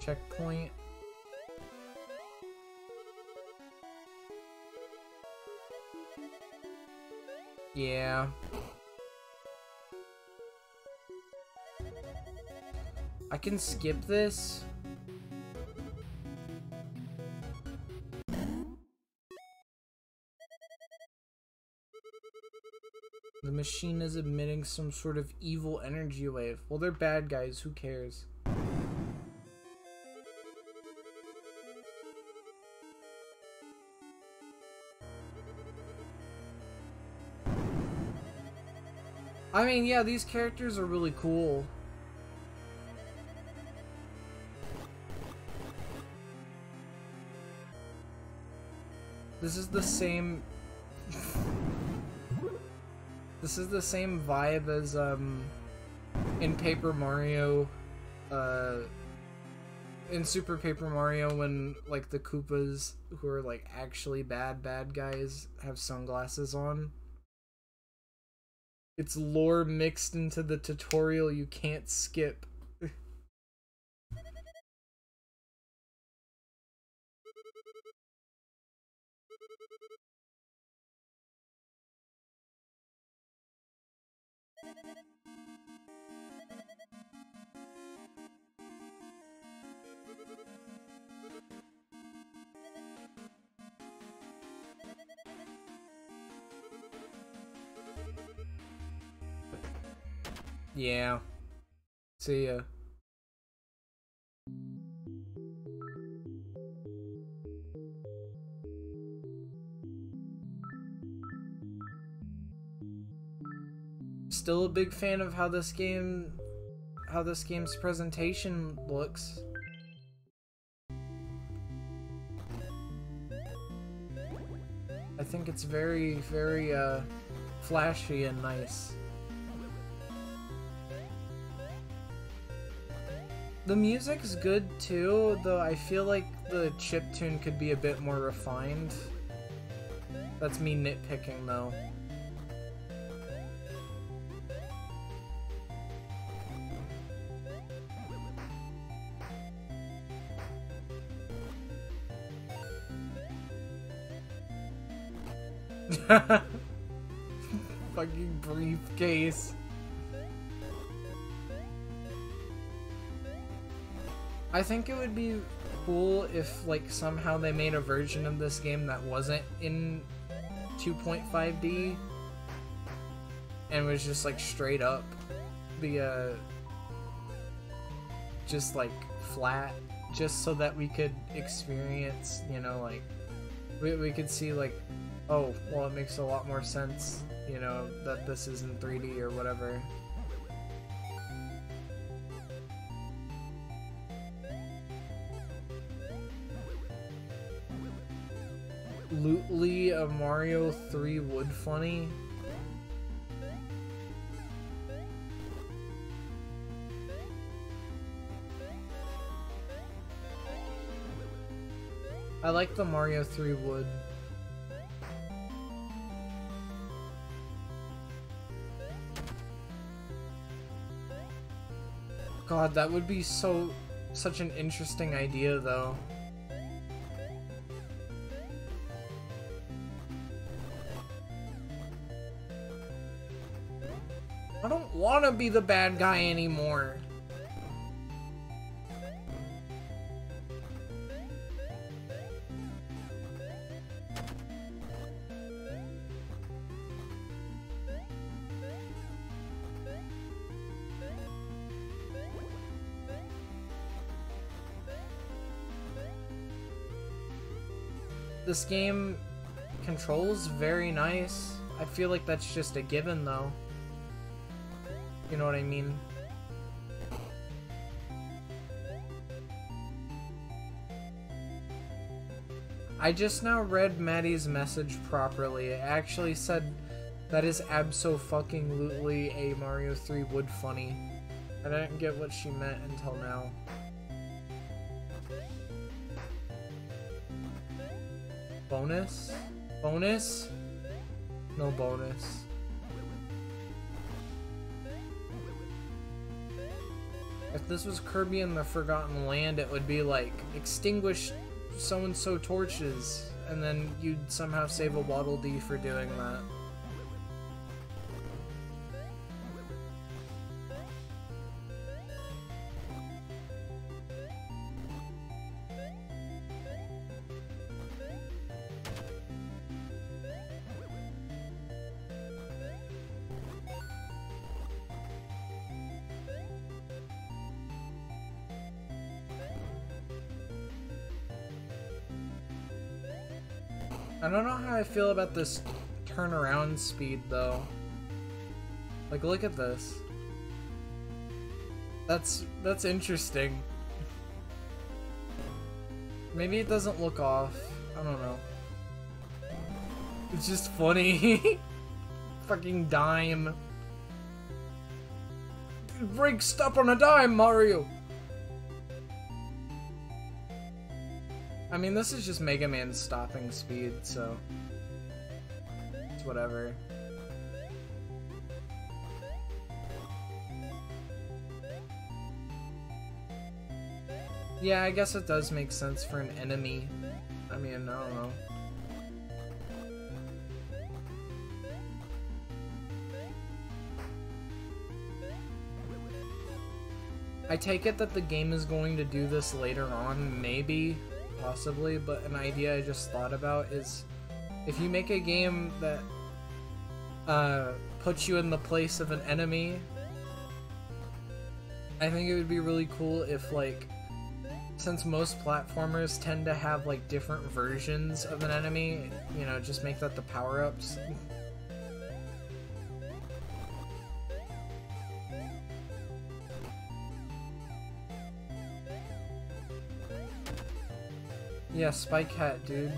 Checkpoint. Yeah. I can skip this. The machine is emitting some sort of evil energy wave. Well, they're bad guys. Who cares? I mean, yeah, these characters are really cool. This is the same this is the same vibe as um in Paper Mario uh in Super Paper Mario when like the Koopas who are like actually bad bad guys have sunglasses on. It's lore mixed into the tutorial you can't skip. Yeah. See ya. Still a big fan of how this game how this game's presentation looks. I think it's very, very, uh, flashy and nice. The music's good too, though I feel like the chip tune could be a bit more refined. That's me nitpicking though. Fucking briefcase. I think it would be cool if like somehow they made a version of this game that wasn't in 2.5D and was just like straight up the uh just like flat just so that we could experience, you know, like we, we could see like oh, well it makes a lot more sense, you know, that this isn't 3D or whatever. Lootly a Mario 3 Wood Funny. I like the Mario 3 wood. God, that would be so such an interesting idea though. Want to be the bad guy anymore. This game controls very nice. I feel like that's just a given though. You know what I mean? I just now read Maddie's message properly. It actually said that is abso-fucking-lutely a Mario 3 wood funny. I didn't get what she meant until now. Bonus? Bonus? No bonus. If this was Kirby in the Forgotten Land, it would be like, extinguish so-and-so torches, and then you'd somehow save a Waddle Dee for doing that. Feel about this turnaround speed, though. Like, look at this. That's, that's interesting. Maybe it doesn't look off. I don't know. It's just funny. Fucking dime. Break stop on a dime, Mario! I mean, this is just Mega Man's stopping speed, so... Whatever. Yeah, I guess it does make sense for an enemy. I mean, I don't know. I take it that the game is going to do this later on, maybe, possibly, but an idea I just thought about is if you make a game that uh, put you in the place of an enemy. I think it would be really cool if, like, since most platformers tend to have, like, different versions of an enemy, you know, just make that the power-ups. yeah, Spike Hat, dude.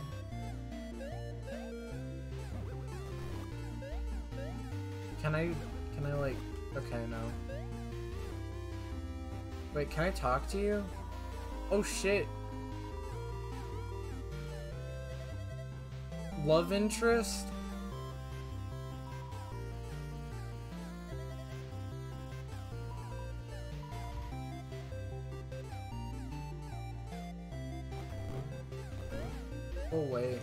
Can I, can I like, okay, no. Wait, can I talk to you? Oh shit. Love interest? Oh wait.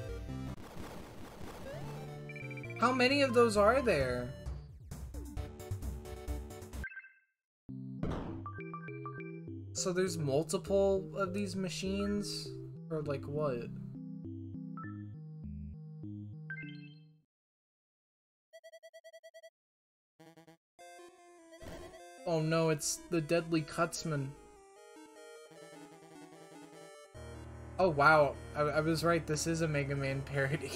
How many of those are there? So there's multiple of these machines? Or like what? Oh no, it's the Deadly Cutsman. Oh wow, I, I was right, this is a Mega Man parody.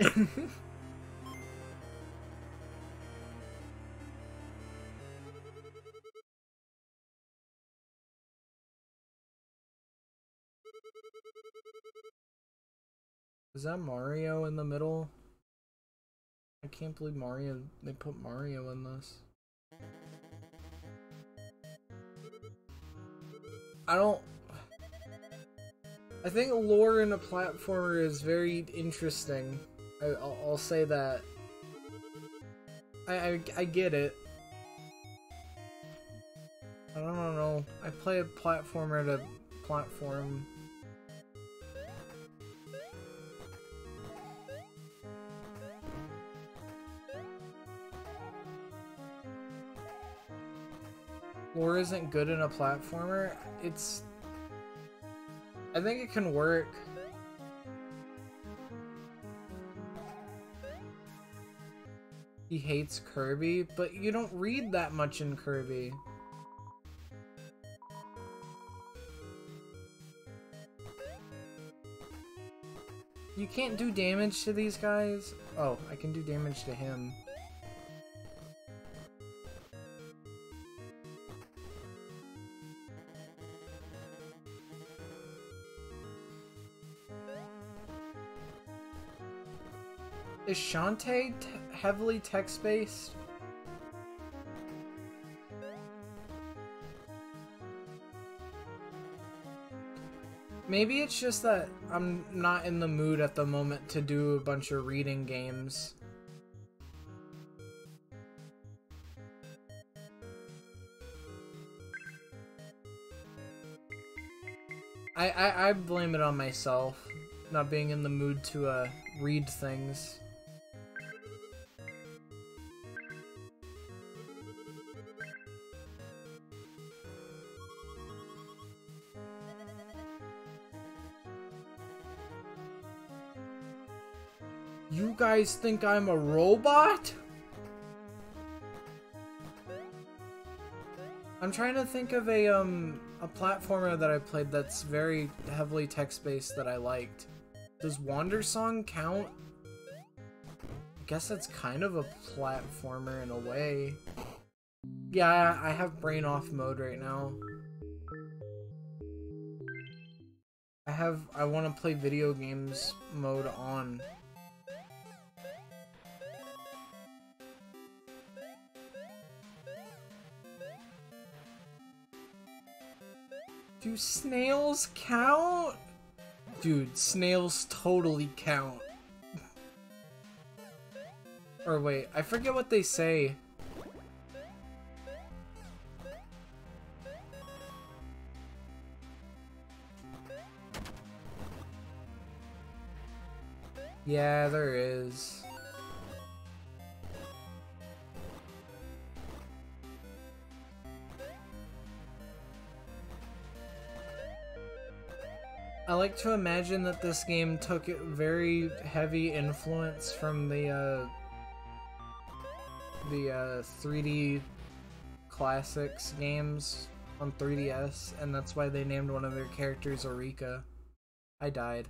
Is that Mario in the middle? I can't believe Mario, they put Mario in this. I don't... I think lore in a platformer is very interesting. I, will I'll say that. I, I, I get it. I don't know. I play a platformer to platform lore isn't good in a platformer, it's... I think it can work. He hates Kirby, but you don't read that much in Kirby. You can't do damage to these guys? Oh, I can do damage to him. Is Shantae heavily text-based? Maybe it's just that I'm not in the mood at the moment to do a bunch of reading games. I, I, I blame it on myself, not being in the mood to uh, read things. Guys think I'm a robot? I'm trying to think of a um a platformer that I played that's very heavily text-based that I liked. Does Wandersong count? I guess that's kind of a platformer in a way. Yeah, I have brain off mode right now. I have I want to play video games mode on. Do snails count? Dude, snails totally count. or wait, I forget what they say. Yeah, there is. I like to imagine that this game took very heavy influence from the uh, the uh, 3D classics games on 3DS, and that's why they named one of their characters Eureka. I died.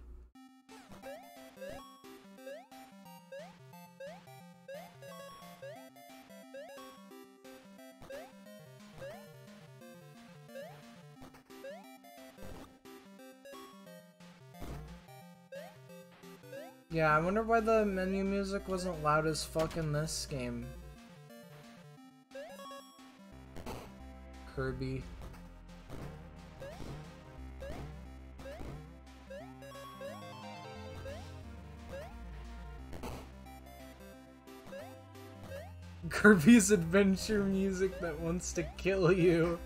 Yeah, I wonder why the menu music wasn't loud as fuck in this game. Kirby. Kirby's adventure music that wants to kill you.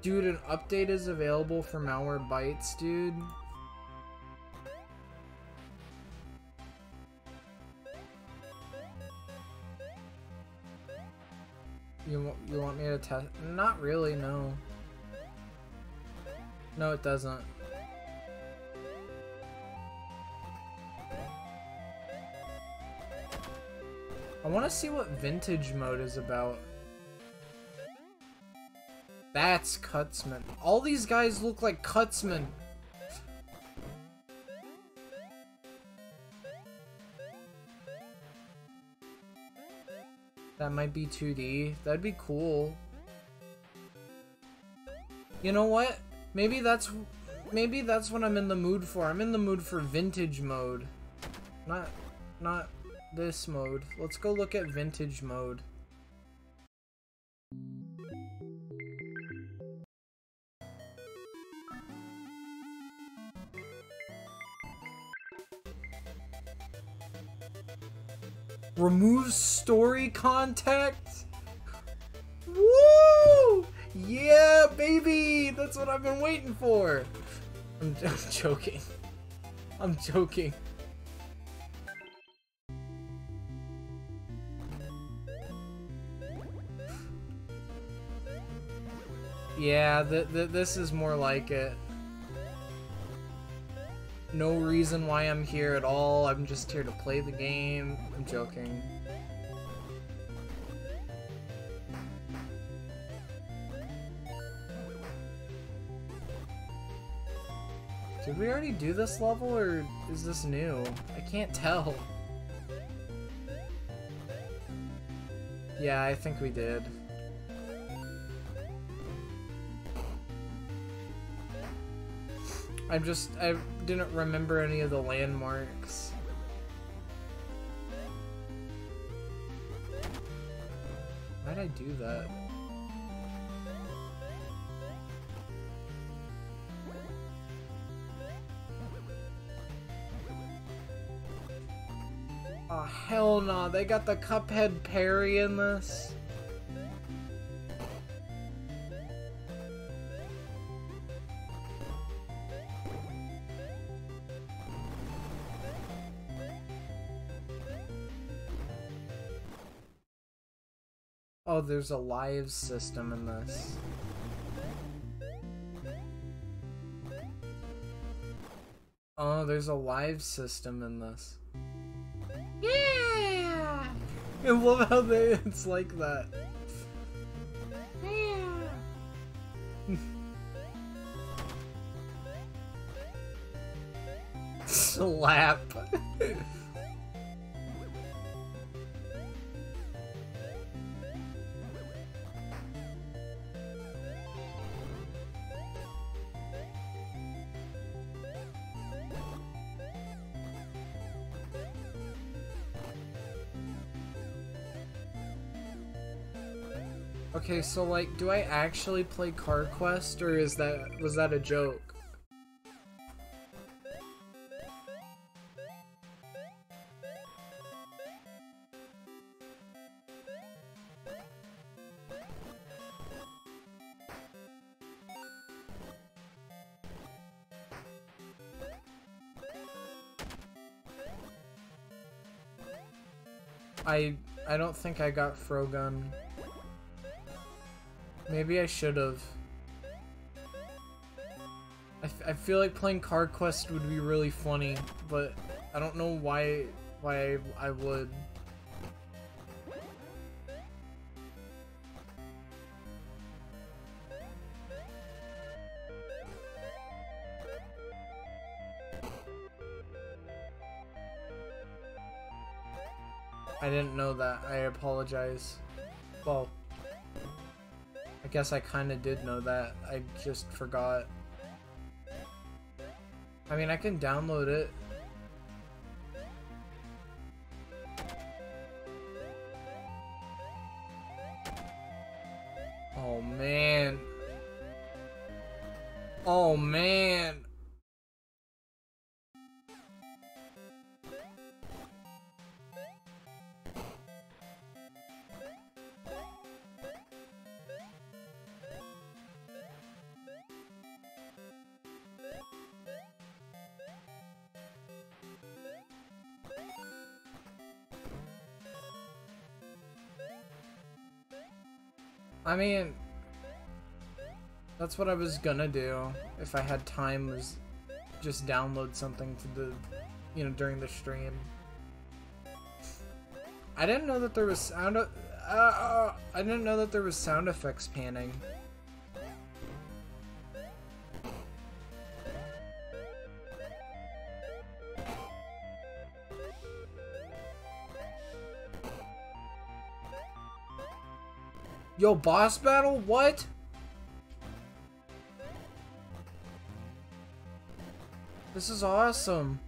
Dude, an update is available for Malwarebytes, dude. You, you want me to test? Not really, no. No, it doesn't. I want to see what vintage mode is about. That's Cutsman. All these guys look like Cutsman. That might be 2D. That'd be cool. You know what? Maybe that's maybe that's what I'm in the mood for. I'm in the mood for vintage mode. Not not this mode. Let's go look at vintage mode. Remove story context? Woo! Yeah, baby! That's what I've been waiting for! I'm, I'm joking. I'm joking. Yeah, th th this is more like it. No reason why I'm here at all. I'm just here to play the game. I'm joking. Did we already do this level, or is this new? I can't tell. Yeah, I think we did. I just, I didn't remember any of the landmarks. Why'd I do that? Oh, hell no. Nah. They got the Cuphead parry in this. There's a live system in this. Oh, there's a live system in this. Yeah! I love how they, it's like that. Yeah! Slap. Okay, so like, do I actually play Car Quest, or is that, was that a joke? I I don't think I got Frogun. Maybe I should have. I, I feel like playing Car Quest would be really funny, but I don't know why why I, I would. I didn't know that. I apologize. Well, I guess I kind of did know that. I just forgot. I mean, I can download it. I mean, that's what I was gonna do if I had time was just download something to the, you know, during the stream. I didn't know that there was sound. Uh, uh, I didn't know that there was sound effects panning. Yo, boss battle? What? This is awesome.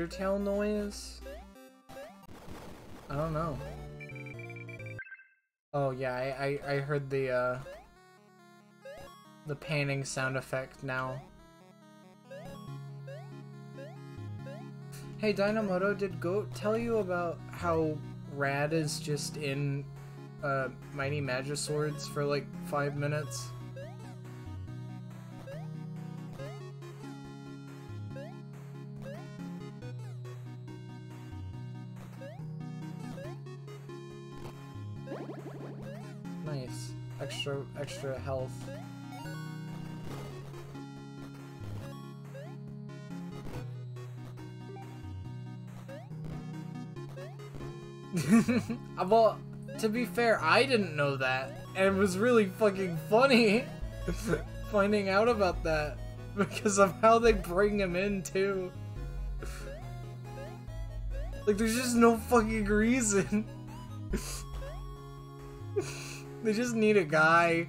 Undertale noise? I don't know. Oh yeah, I, I, I heard the uh the panning sound effect now. Hey Dynamoto, did Goat tell you about how Rad is just in uh, Mighty Magiswords for like five minutes? Extra health. well, to be fair, I didn't know that. And it was really fucking funny finding out about that because of how they bring him in, too. Like, there's just no fucking reason. they just need a guy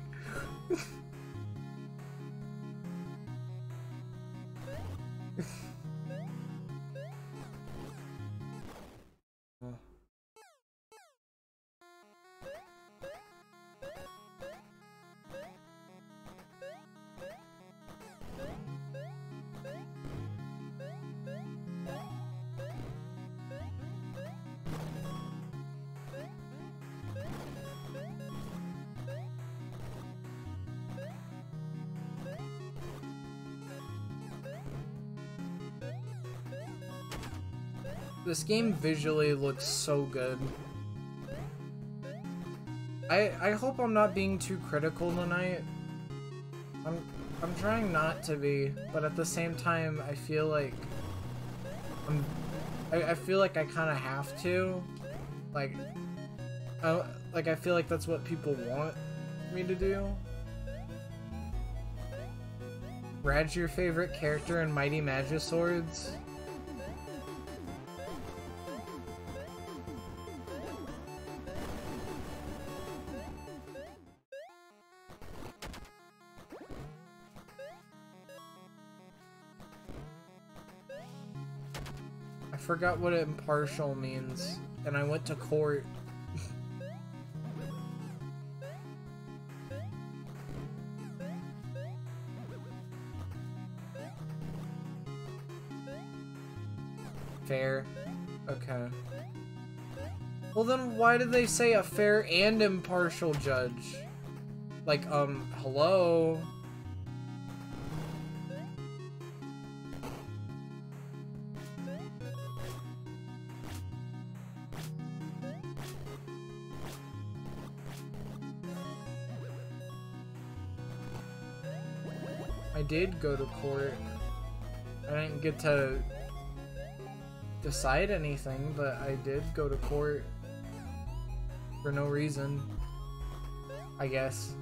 This game visually looks so good. I I hope I'm not being too critical tonight. I'm I'm trying not to be, but at the same time I feel like I'm I, I feel like I kind of have to. Like I like I feel like that's what people want me to do. Rad's your favorite character in Mighty Magiswords? Forgot what impartial means, and I went to court. Fair. Okay. Well then why did they say a fair and impartial judge? Like, um, hello? Did go to court. I didn't get to decide anything, but I did go to court for no reason. I guess.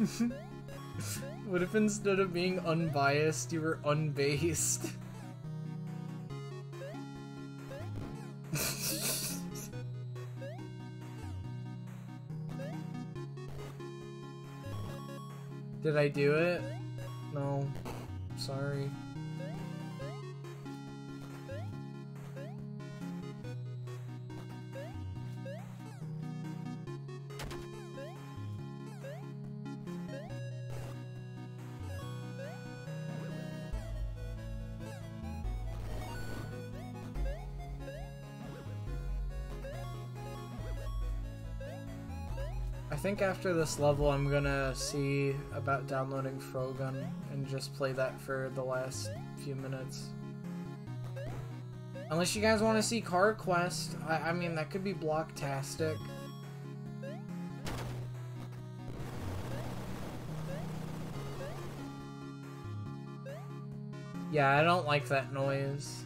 what if instead of being unbiased, you were unbased? Did I do it? No. Sorry. Think after this level I'm gonna see about downloading Frogun and just play that for the last few minutes. Unless you guys want to see Car Quest. I, I mean, that could be blocktastic. Yeah, I don't like that noise.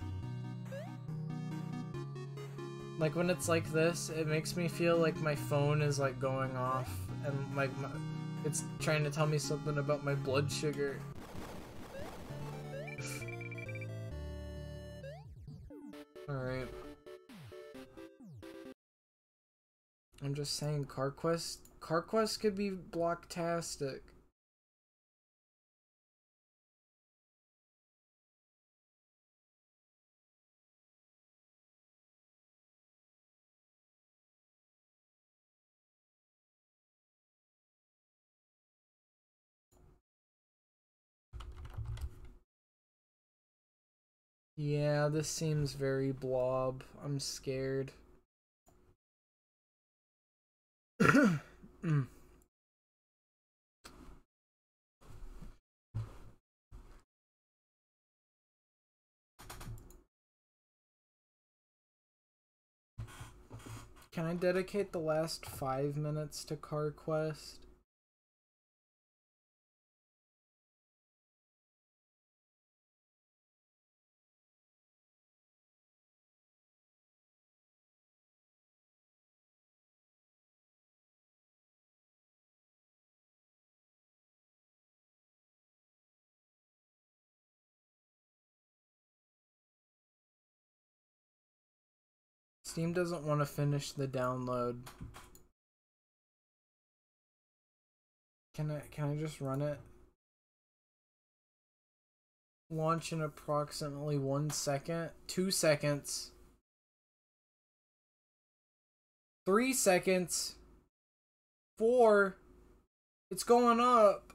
Like when it's like this, it makes me feel like my phone is like going off and like my, it's trying to tell me something about my blood sugar. Alright. I'm just saying Car Quest CarQuest could be blocktastic. Yeah, this seems very blob. I'm scared. mm. Can I dedicate the last five minutes to Car Quest? Steam doesn't want to finish the download. Can I can I just run it? Launch in approximately one second, two seconds, three seconds, four. It's going up.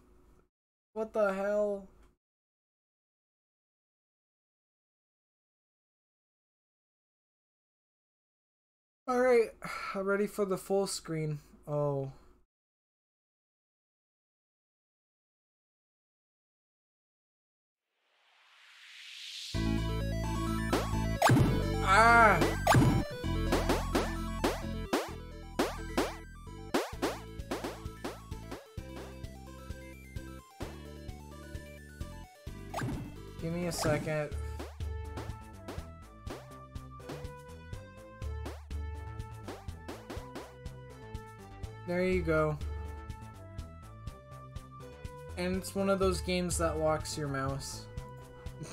What the hell? Alright, I'm ready for the full screen. Oh. Ah! Give me a second. There you go. And it's one of those games that locks your mouse.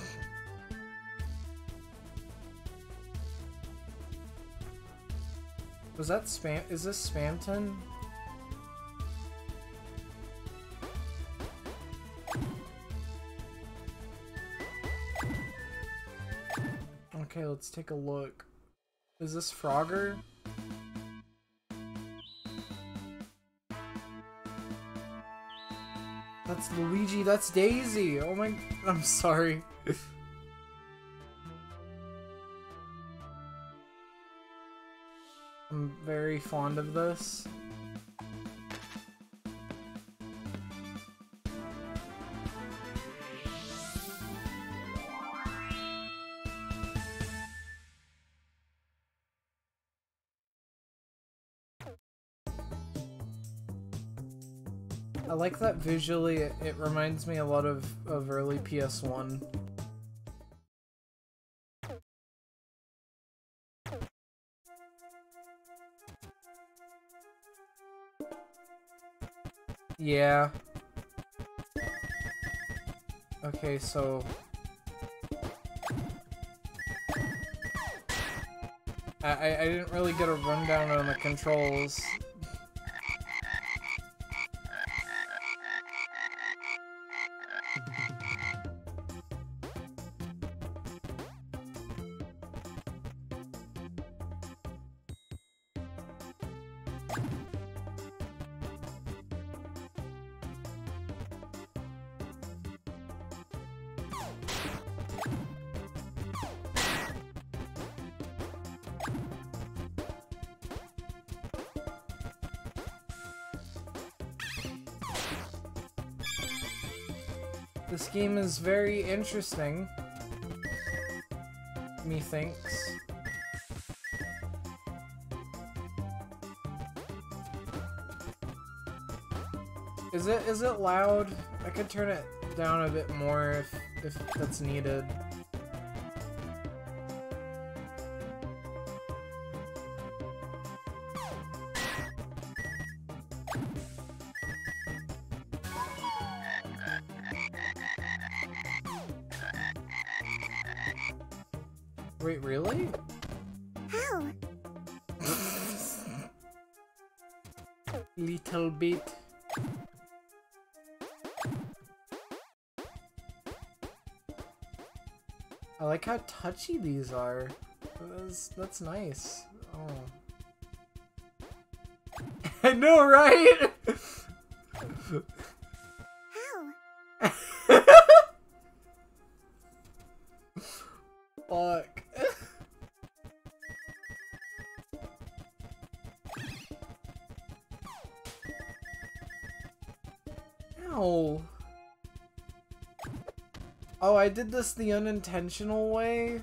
Was that spam? Is this Spamton? Okay, let's take a look. Is this Frogger? That's Luigi, that's Daisy. Oh my, I'm sorry. I'm very fond of this. Like that visually, it, it reminds me a lot of, of early PS1. Yeah. Okay, so... I, I, I didn't really get a rundown on the controls. Is very interesting. Methinks. Is it is it loud? I could turn it down a bit more if if that's needed. These are. That's, that's nice. Oh. I know, right? Oh, I did this the unintentional way?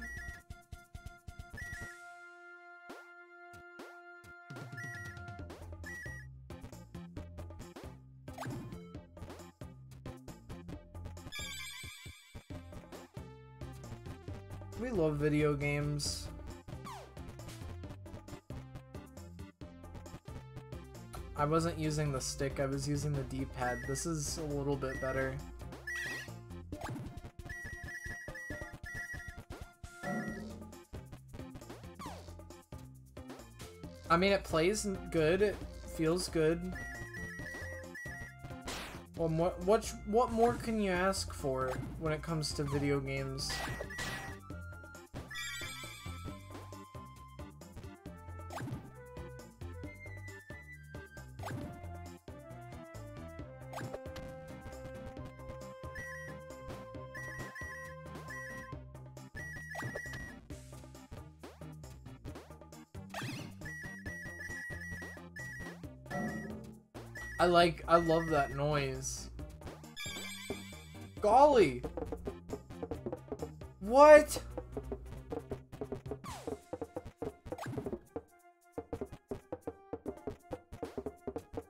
We love video games. I wasn't using the stick, I was using the D-pad. This is a little bit better. I mean, it plays good, it feels good. Well, what, what, what more can you ask for when it comes to video games? I like, I love that noise. Golly! What?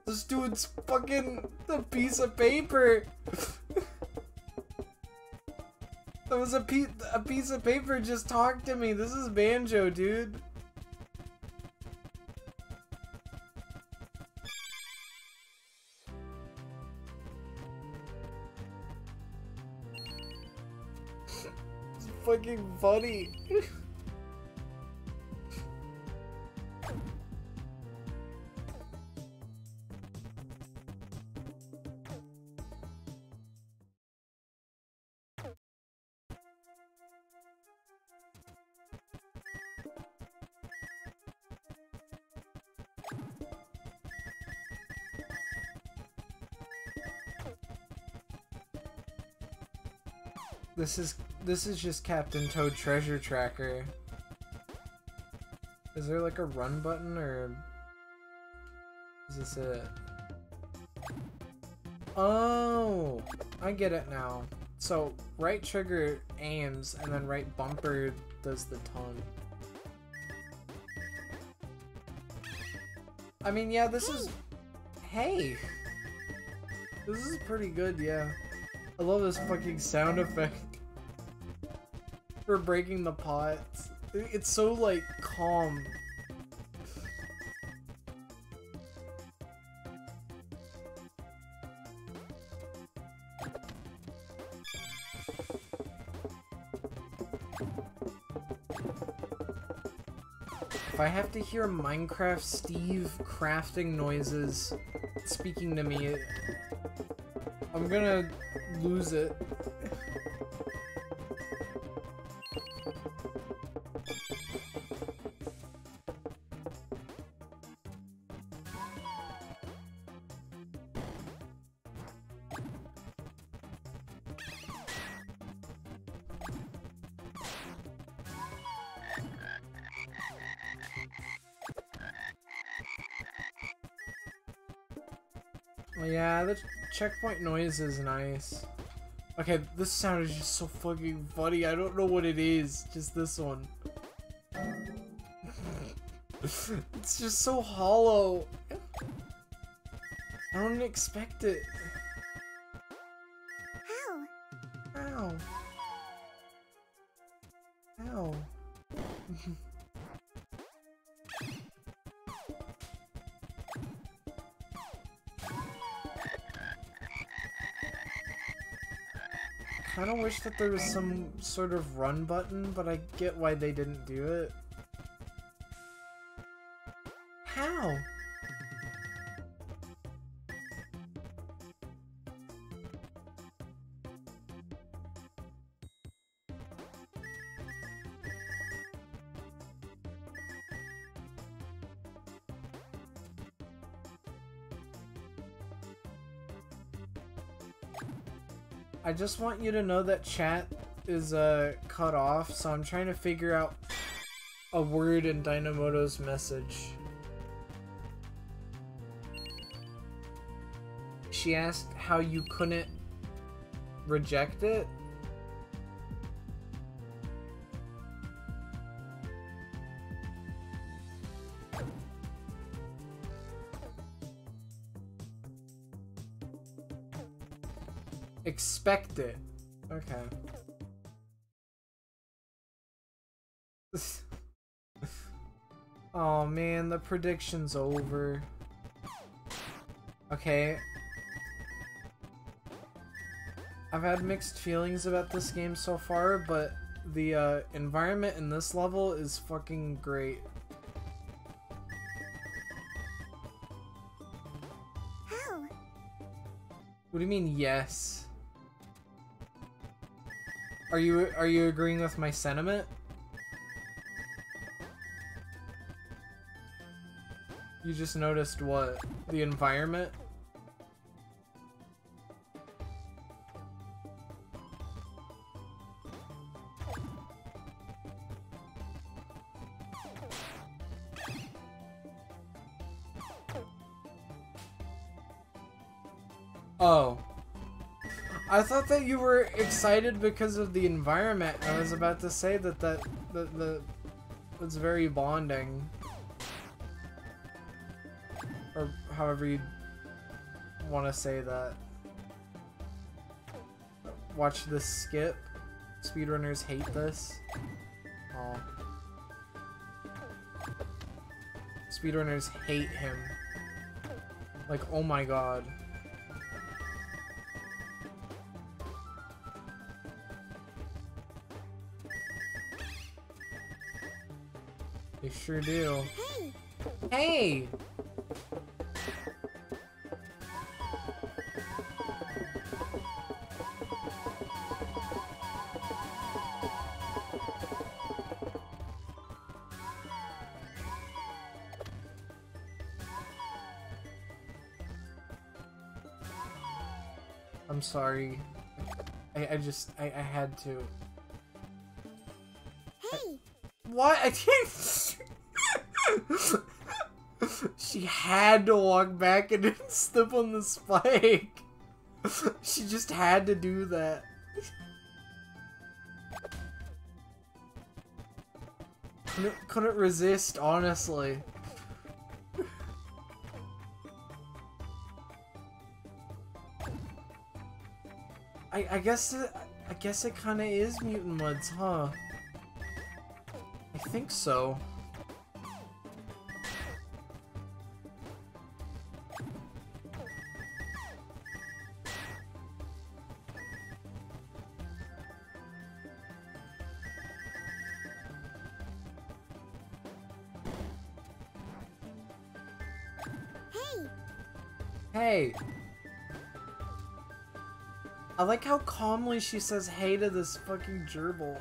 This dude's fucking a piece of paper. that was a piece, a piece of paper just talked to me. This is Banjo, dude. funny. This is this is just Captain Toad Treasure Tracker. Is there like a run button or is this it? Oh, I get it now. So right trigger aims and then right bumper does the tongue. I mean, yeah, this is... Hey! This is pretty good, yeah. I love this fucking sound effect. For breaking the pots. It's so, like, calm. If I have to hear Minecraft Steve crafting noises speaking to me, I'm gonna lose it. Checkpoint noise is nice. Okay, this sound is just so fucking funny. I don't know what it is. Just this one. it's just so hollow. I don't expect it. Wish that there was some sort of run button, but I get why they didn't do it. Just want you to know that chat is uh, cut off, so I'm trying to figure out a word in Dynamoto's message. She asked how you couldn't reject it. Expect it. Okay. oh man, the prediction's over. Okay. I've had mixed feelings about this game so far, but the uh, environment in this level is fucking great. How? What do you mean, yes? Are you are you agreeing with my sentiment? You just noticed what? The environment? Were excited because of the environment. I was about to say that that that the it's very bonding. Or however you want to say that. Watch this skip. Speedrunners hate this. Oh. Speedrunners hate him. Like, oh my god. They sure do. Hey! Hey! I'm sorry. I, I just, I, I had to. Hey! What? I can't. Had to walk back and then step on the spike. she just had to do that. Couldn't, couldn't resist, honestly. I, I guess it, I guess it kind of is Mutant Mudds, huh? I think so. Hey! I like how calmly she says hey to this fucking gerbil.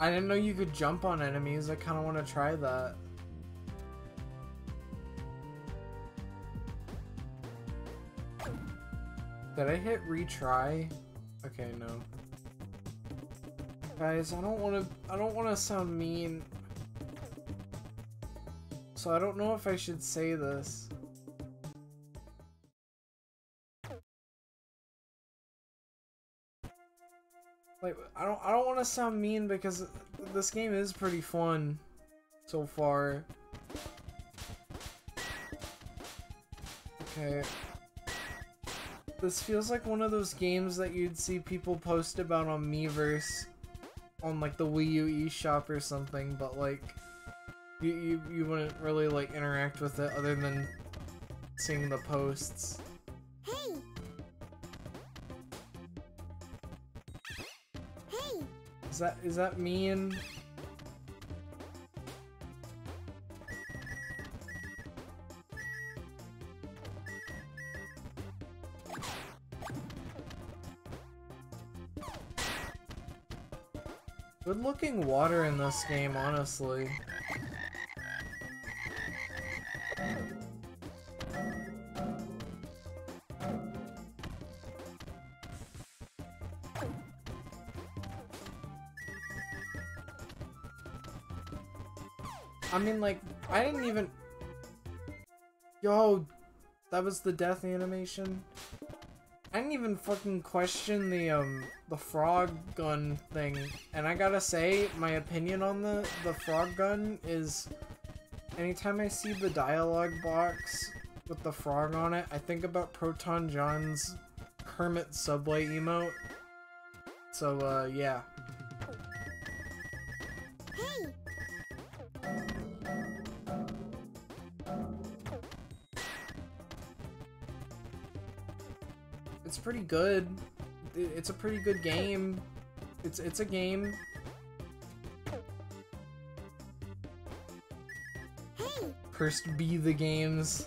I didn't know you could jump on enemies. I kind of want to try that. Did I hit retry? Okay, no. Guys, I don't want to I don't want to sound mean. So I don't know if I should say this. Like I don't I don't want to sound mean because this game is pretty fun so far. Okay. This feels like one of those games that you'd see people post about on Miiverse on like the Wii U eShop or something, but like you, you you wouldn't really like interact with it other than seeing the posts. Hey! Hey! Is that is that mean? Good looking water in this game, honestly. I mean, like, I didn't even... Yo, that was the death animation? I didn't even fucking question the, um, the frog gun thing. And I gotta say, my opinion on the, the frog gun is... Anytime I see the dialogue box with the frog on it, I think about ProtonJon's Kermit Subway emote. So, uh, yeah. Good. It's a pretty good game. It's it's a game. Cursed be the games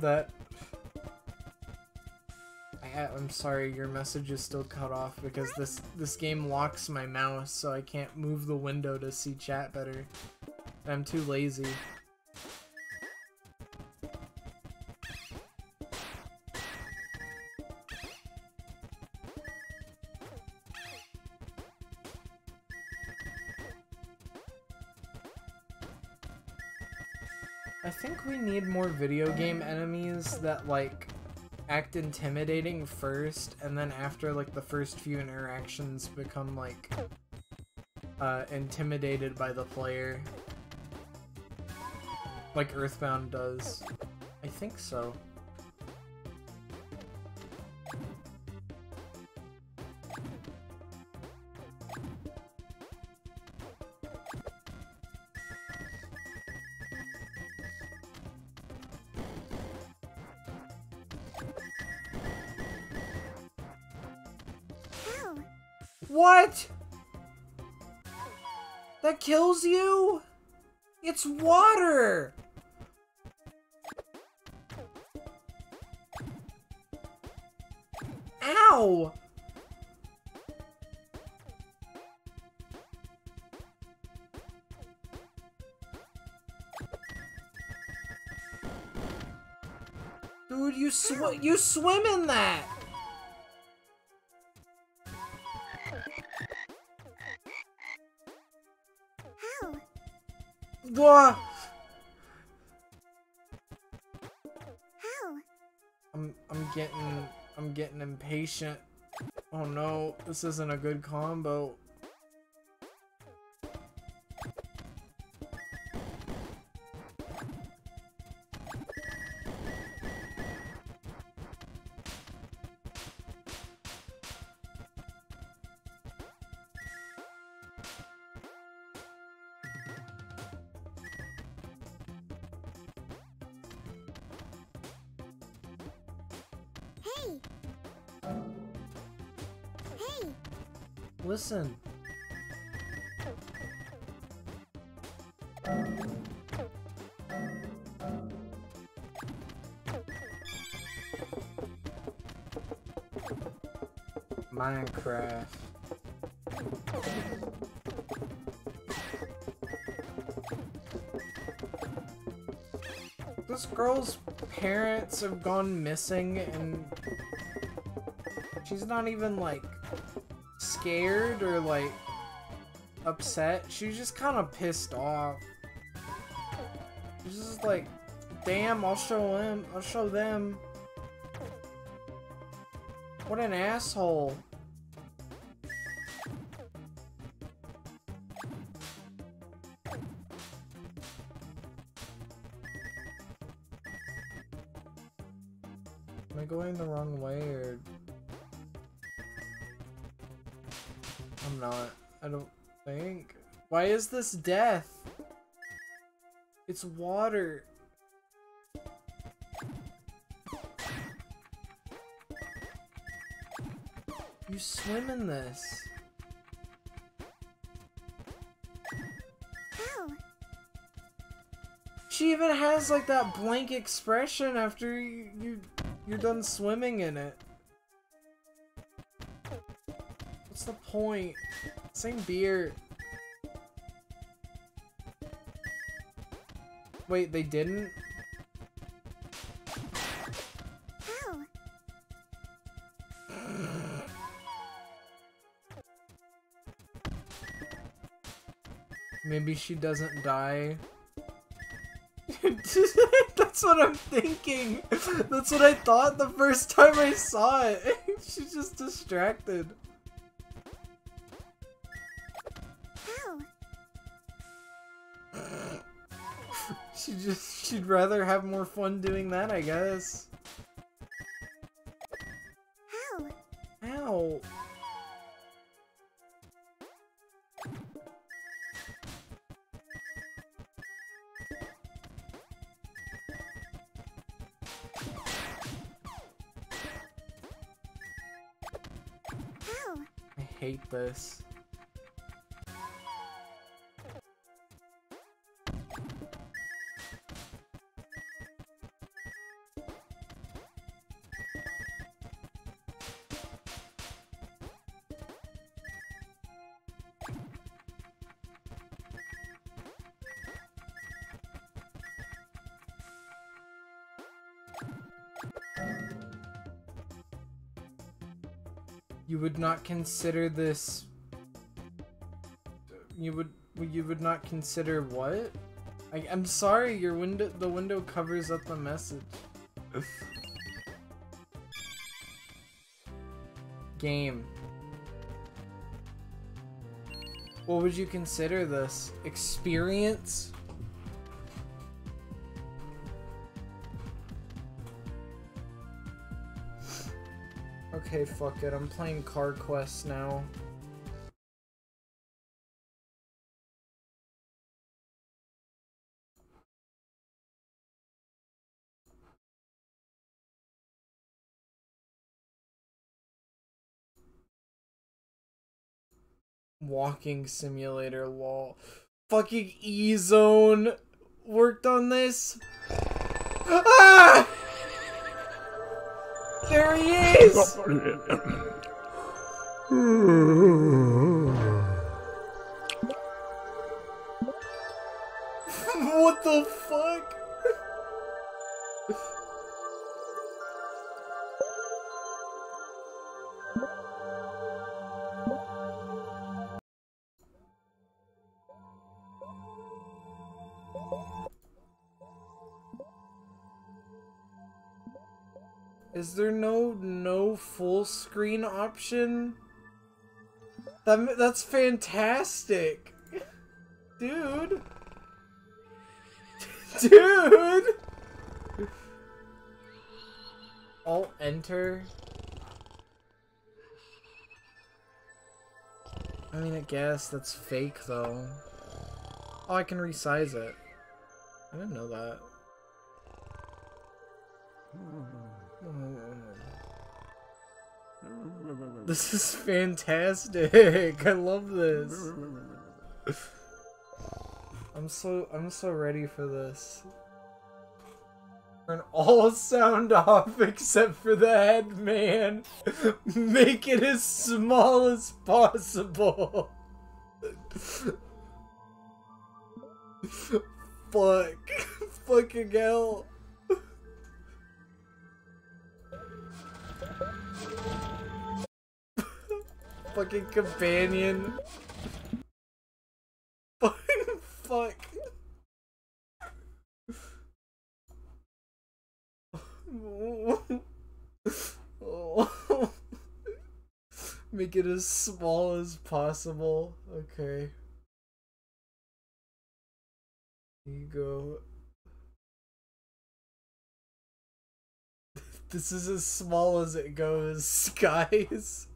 that. I'm sorry, your message is still cut off because this this game locks my mouse, so I can't move the window to see chat better. I'm too lazy. Game enemies that like act intimidating first and then after like the first few interactions become like uh intimidated by the player. Like Earthbound does. I think so. It's water! Ow! Dude, you sw you swim in that. Getting impatient. Oh no, this isn't a good combo. Minecraft. This girl's parents have gone missing and she's not even like scared or like upset. She's just kind of pissed off. She's just like, damn, I'll show them. I'll show them. What an asshole. Why is this death? It's water. You swim in this. How? She even has like that blank expression after you, you you're done swimming in it. What's the point? Same beer. Wait, they didn't? Maybe she doesn't die. That's what I'm thinking. That's what I thought the first time I saw it. She's just distracted. She'd rather have more fun doing that, I guess. How? Ow. How? I hate this. You would not consider this. You would. You would not consider what? I, I'm sorry. Your window. The window covers up the message. Game. What would you consider this? Experience? Okay, fuck it. I'm playing Car Quest now. Walking simulator wall. Fucking E Zone worked on this. Ah! There he is! what the fuck? Is there no no full screen option? That that's fantastic. Dude. Dude. Alt enter. I mean, I guess that's fake though. Oh, I can resize it. I didn't know that. Hmm. This is fantastic. I love this. I'm so I'm so ready for this. Turn all sound off except for the head man. Make it as small as possible. Fuck. Fucking hell. Fucking companion. Fuck. Make it as small as possible. Okay. You go. This is as small as it goes, guys.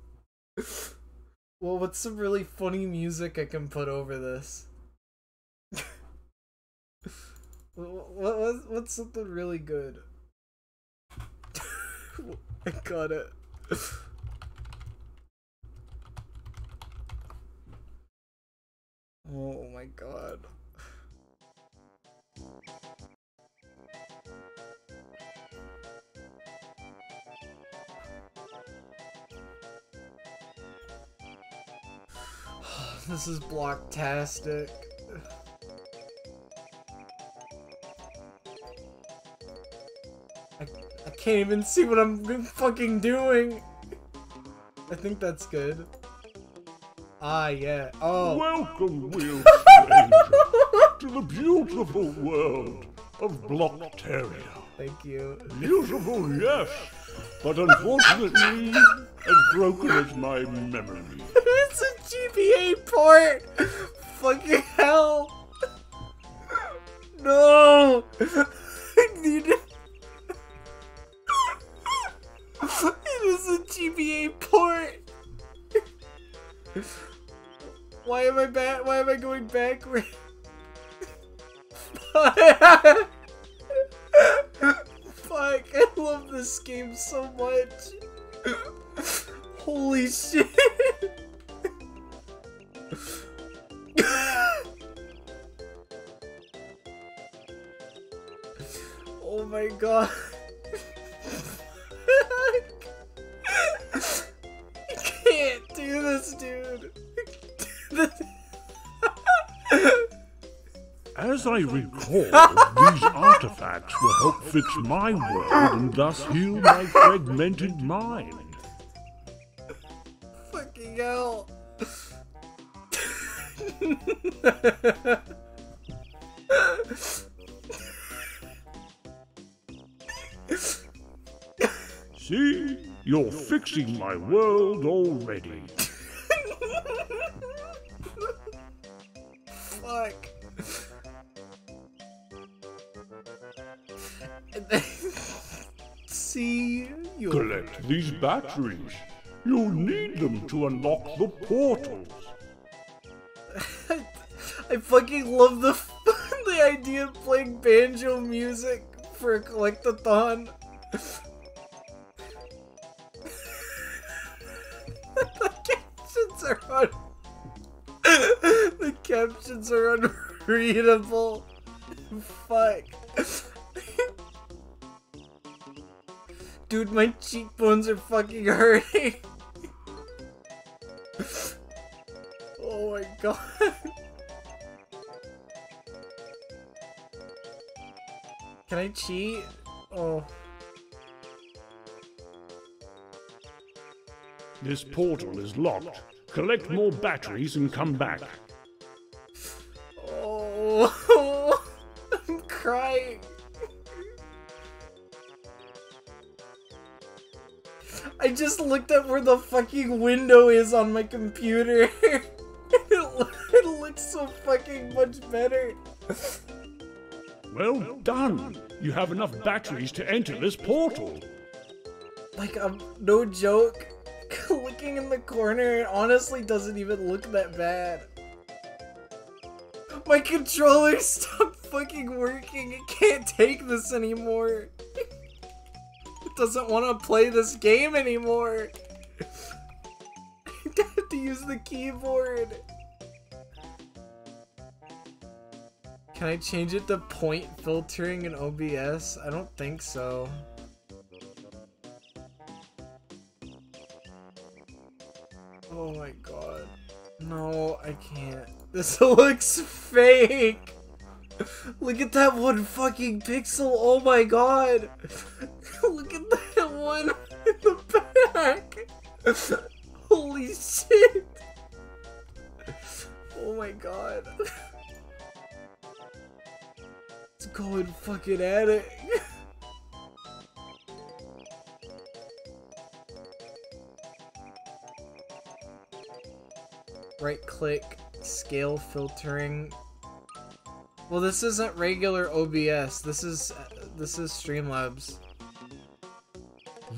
Well, what's some really funny music I can put over this? what, what what's something really good? I got it. Oh my god. this is blocktastic. I, I can't even see what I'm fucking doing. I think that's good. Ah, yeah. Oh. Welcome, Will to the beautiful world of Blockteria. Thank you. Beautiful, yes, but unfortunately, as broken as my memory. It's a GBA port! Fucking hell! No! I need it. it is a GBA port! Why am I back? Why am I going backward? Fuck, I love this game so much. Holy shit. My god. I can't do this, dude. As I recall, these artifacts will help fix my world and thus heal my fragmented mind. Fucking hell. You're fixing my world already. Fuck. See you. Collect these batteries. You'll need them to unlock the portals. I fucking love the the idea of playing banjo music for a collectathon. Captions are un- the captions are unreadable. Fuck. Dude, my cheekbones are fucking hurting. oh my god. Can I cheat? Oh. This portal is locked. Collect more batteries and come back. Oh. I'm crying. I just looked at where the fucking window is on my computer. it, it looks so fucking much better. Well done. You have enough batteries to enter this portal. Like, um, no joke. Looking in the corner, it honestly doesn't even look that bad. My controller stopped fucking working. It can't take this anymore. It doesn't want to play this game anymore. I have to use the keyboard. Can I change it to point filtering in OBS? I don't think so. Oh my god. No, I can't. This looks fake! Look at that one fucking pixel, oh my god! Look at that one in the back! Holy shit! Oh my god. Let's go and fucking at it. Right click, scale filtering. Well, this isn't regular OBS. This is uh, this is Streamlabs.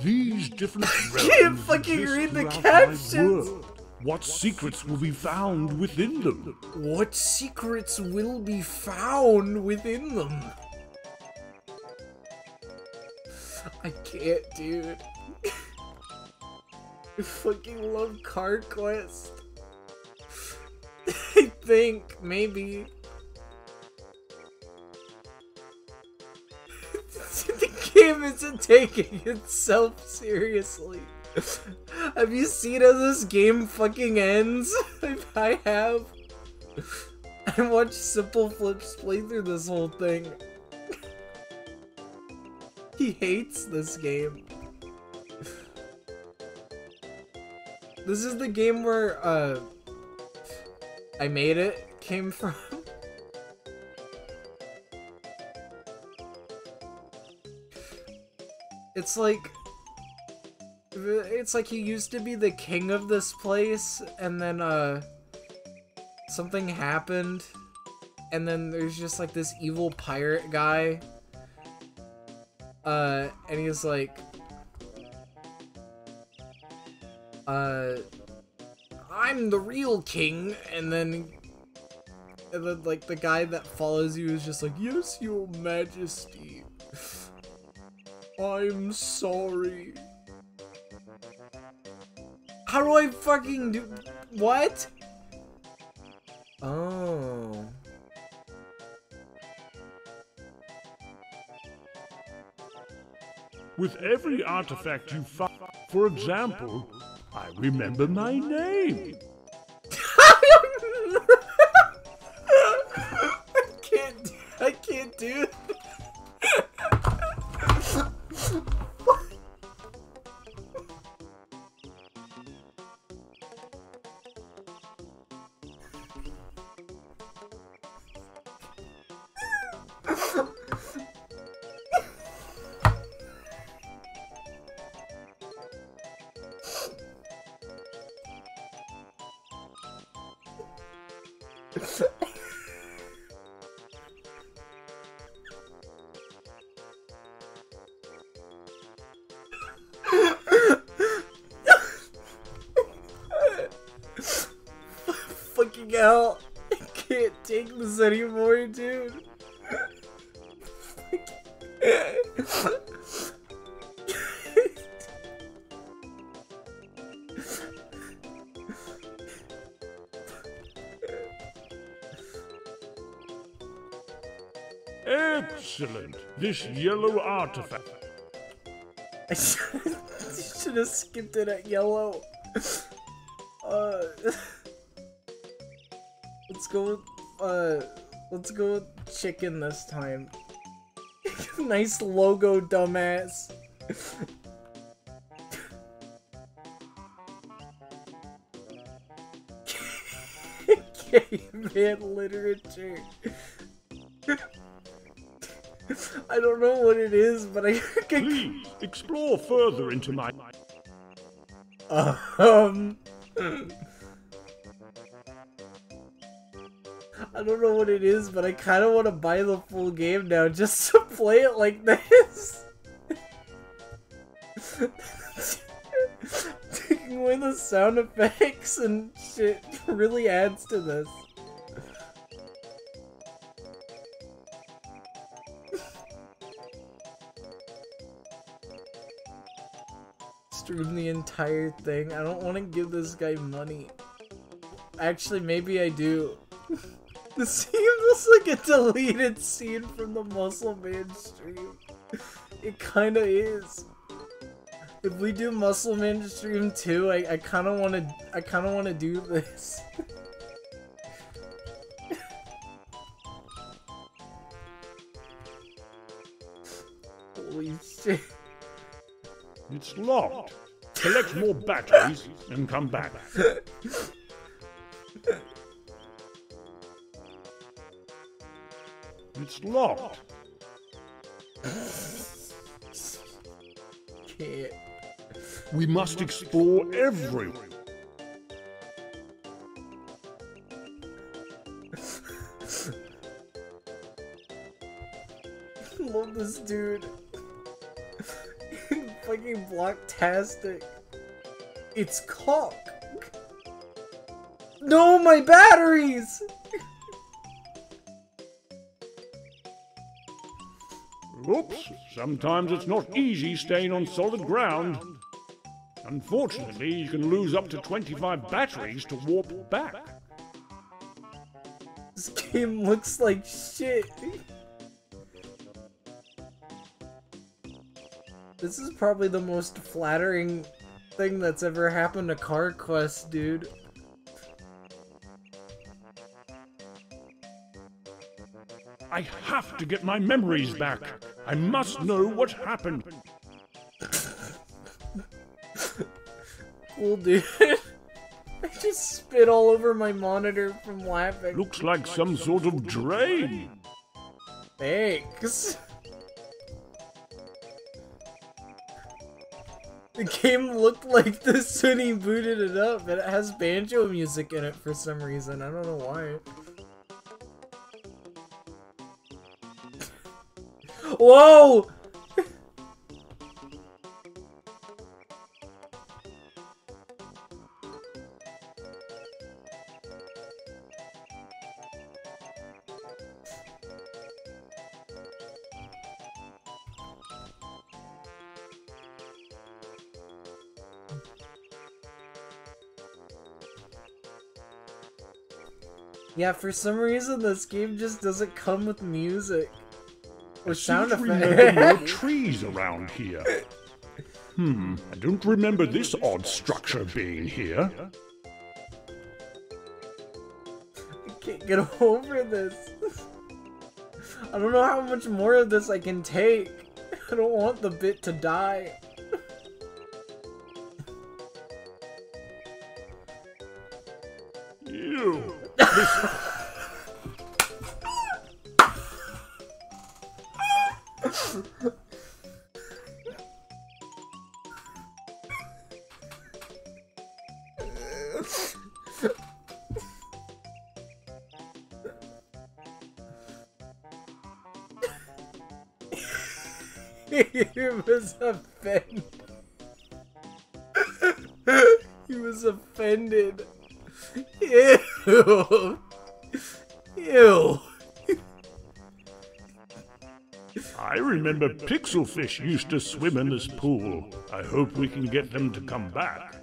These different I can't fucking read the captions. What secrets will be found within them? What secrets will be found within them? I can't, dude. I fucking love Car Quest. I think, maybe. the game isn't taking itself seriously. Have you seen how this game fucking ends? I have. I watched Simpleflips play through this whole thing. he hates this game. This is the game where, uh, I made it came from. It's like it's like he used to be the king of this place and then uh something happened and then there's just like this evil pirate guy uh and he's like uh I'm the real king and then and then like the guy that follows you is just like yes your majesty I'm sorry how do I fucking do what? Oh. With every artifact you find, for example, I remember my name. I can't. I can't do. hell. I can't take this anymore, dude. Excellent. This yellow artifact. I should have skipped it at yellow. Let's go with chicken this time. nice logo, dumbass. Caveman literature. I don't know what it is, but I Please explore further into my. um. What it is, but I kind of want to buy the full game now just to play it like this. Taking away the sound effects and shit really adds to this. Stream the entire thing. I don't want to give this guy money. Actually, maybe I do. the seems like a deleted scene from the Muscle Man stream. It kinda is. If we do Muscle Man stream too, I, I kinda wanna I kinda wanna do this. Holy shit. It's locked. Collect more batteries and come back. It's locked. Can't. We must explore everywhere. Love this dude. Fucking blocktastic. It's cock. No, my batteries! Oops, sometimes it's not easy staying on solid ground. Unfortunately, you can lose up to 25 batteries to warp back. This game looks like shit. This is probably the most flattering thing that's ever happened to Car Quest, dude. I have to get my memories back. I must know what happened. Cool, dude. I just spit all over my monitor from laughing. Looks like some sort of drain. Thanks. The game looked like this when he booted it up, but it has banjo music in it for some reason. I don't know why. Whoa! Yeah, for some reason this game just doesn't come with music. Or sound remember more trees around here. Hmm, I don't remember this odd structure being here. I can't get over this. I don't know how much more of this I can take. I don't want the bit to die. Axelfish used to swim in this pool. I hope we can get them to come back.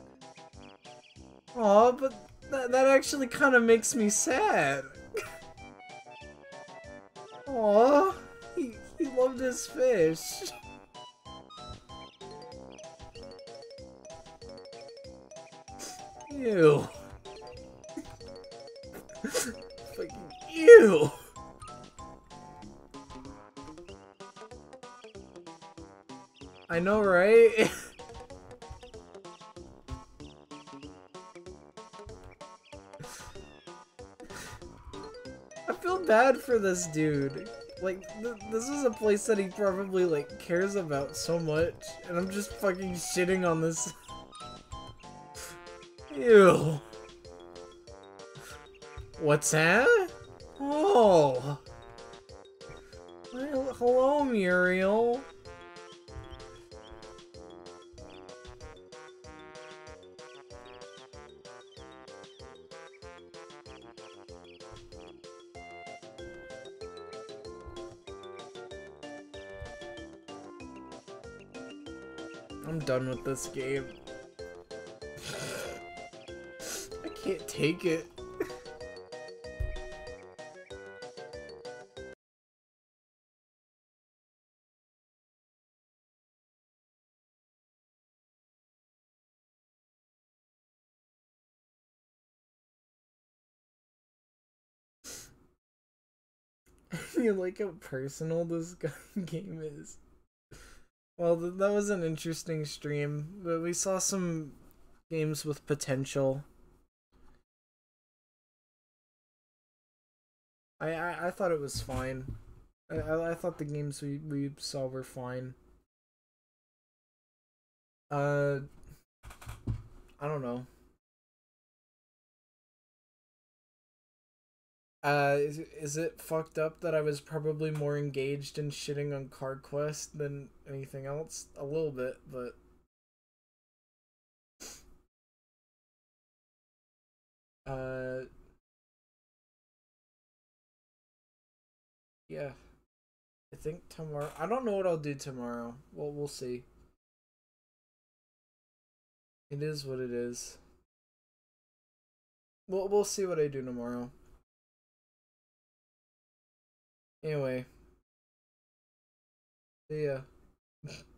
Aw, but th that actually kind of makes me sad. Aw, he, he loved his fish. Ew. Fucking ew. I know, right? I feel bad for this dude. Like, th this is a place that he probably, like, cares about so much, and I'm just fucking shitting on this. Ew. What's that? Oh. Well, hello, Muriel. Done with this game. I can't take it. you like how personal this game is. Well, th- that was an interesting stream, but we saw some games with potential. I I, I thought it was fine. I, I I thought the games we we saw were fine. Uh, I don't know. Uh, is, is it fucked up that I was probably more engaged in shitting on Car Quest than anything else? A little bit, but. Uh. Yeah. I think tomorrow. I don't know what I'll do tomorrow. Well, we'll see. It is what it is. We'll, we'll see what I do tomorrow. Anyway. See ya.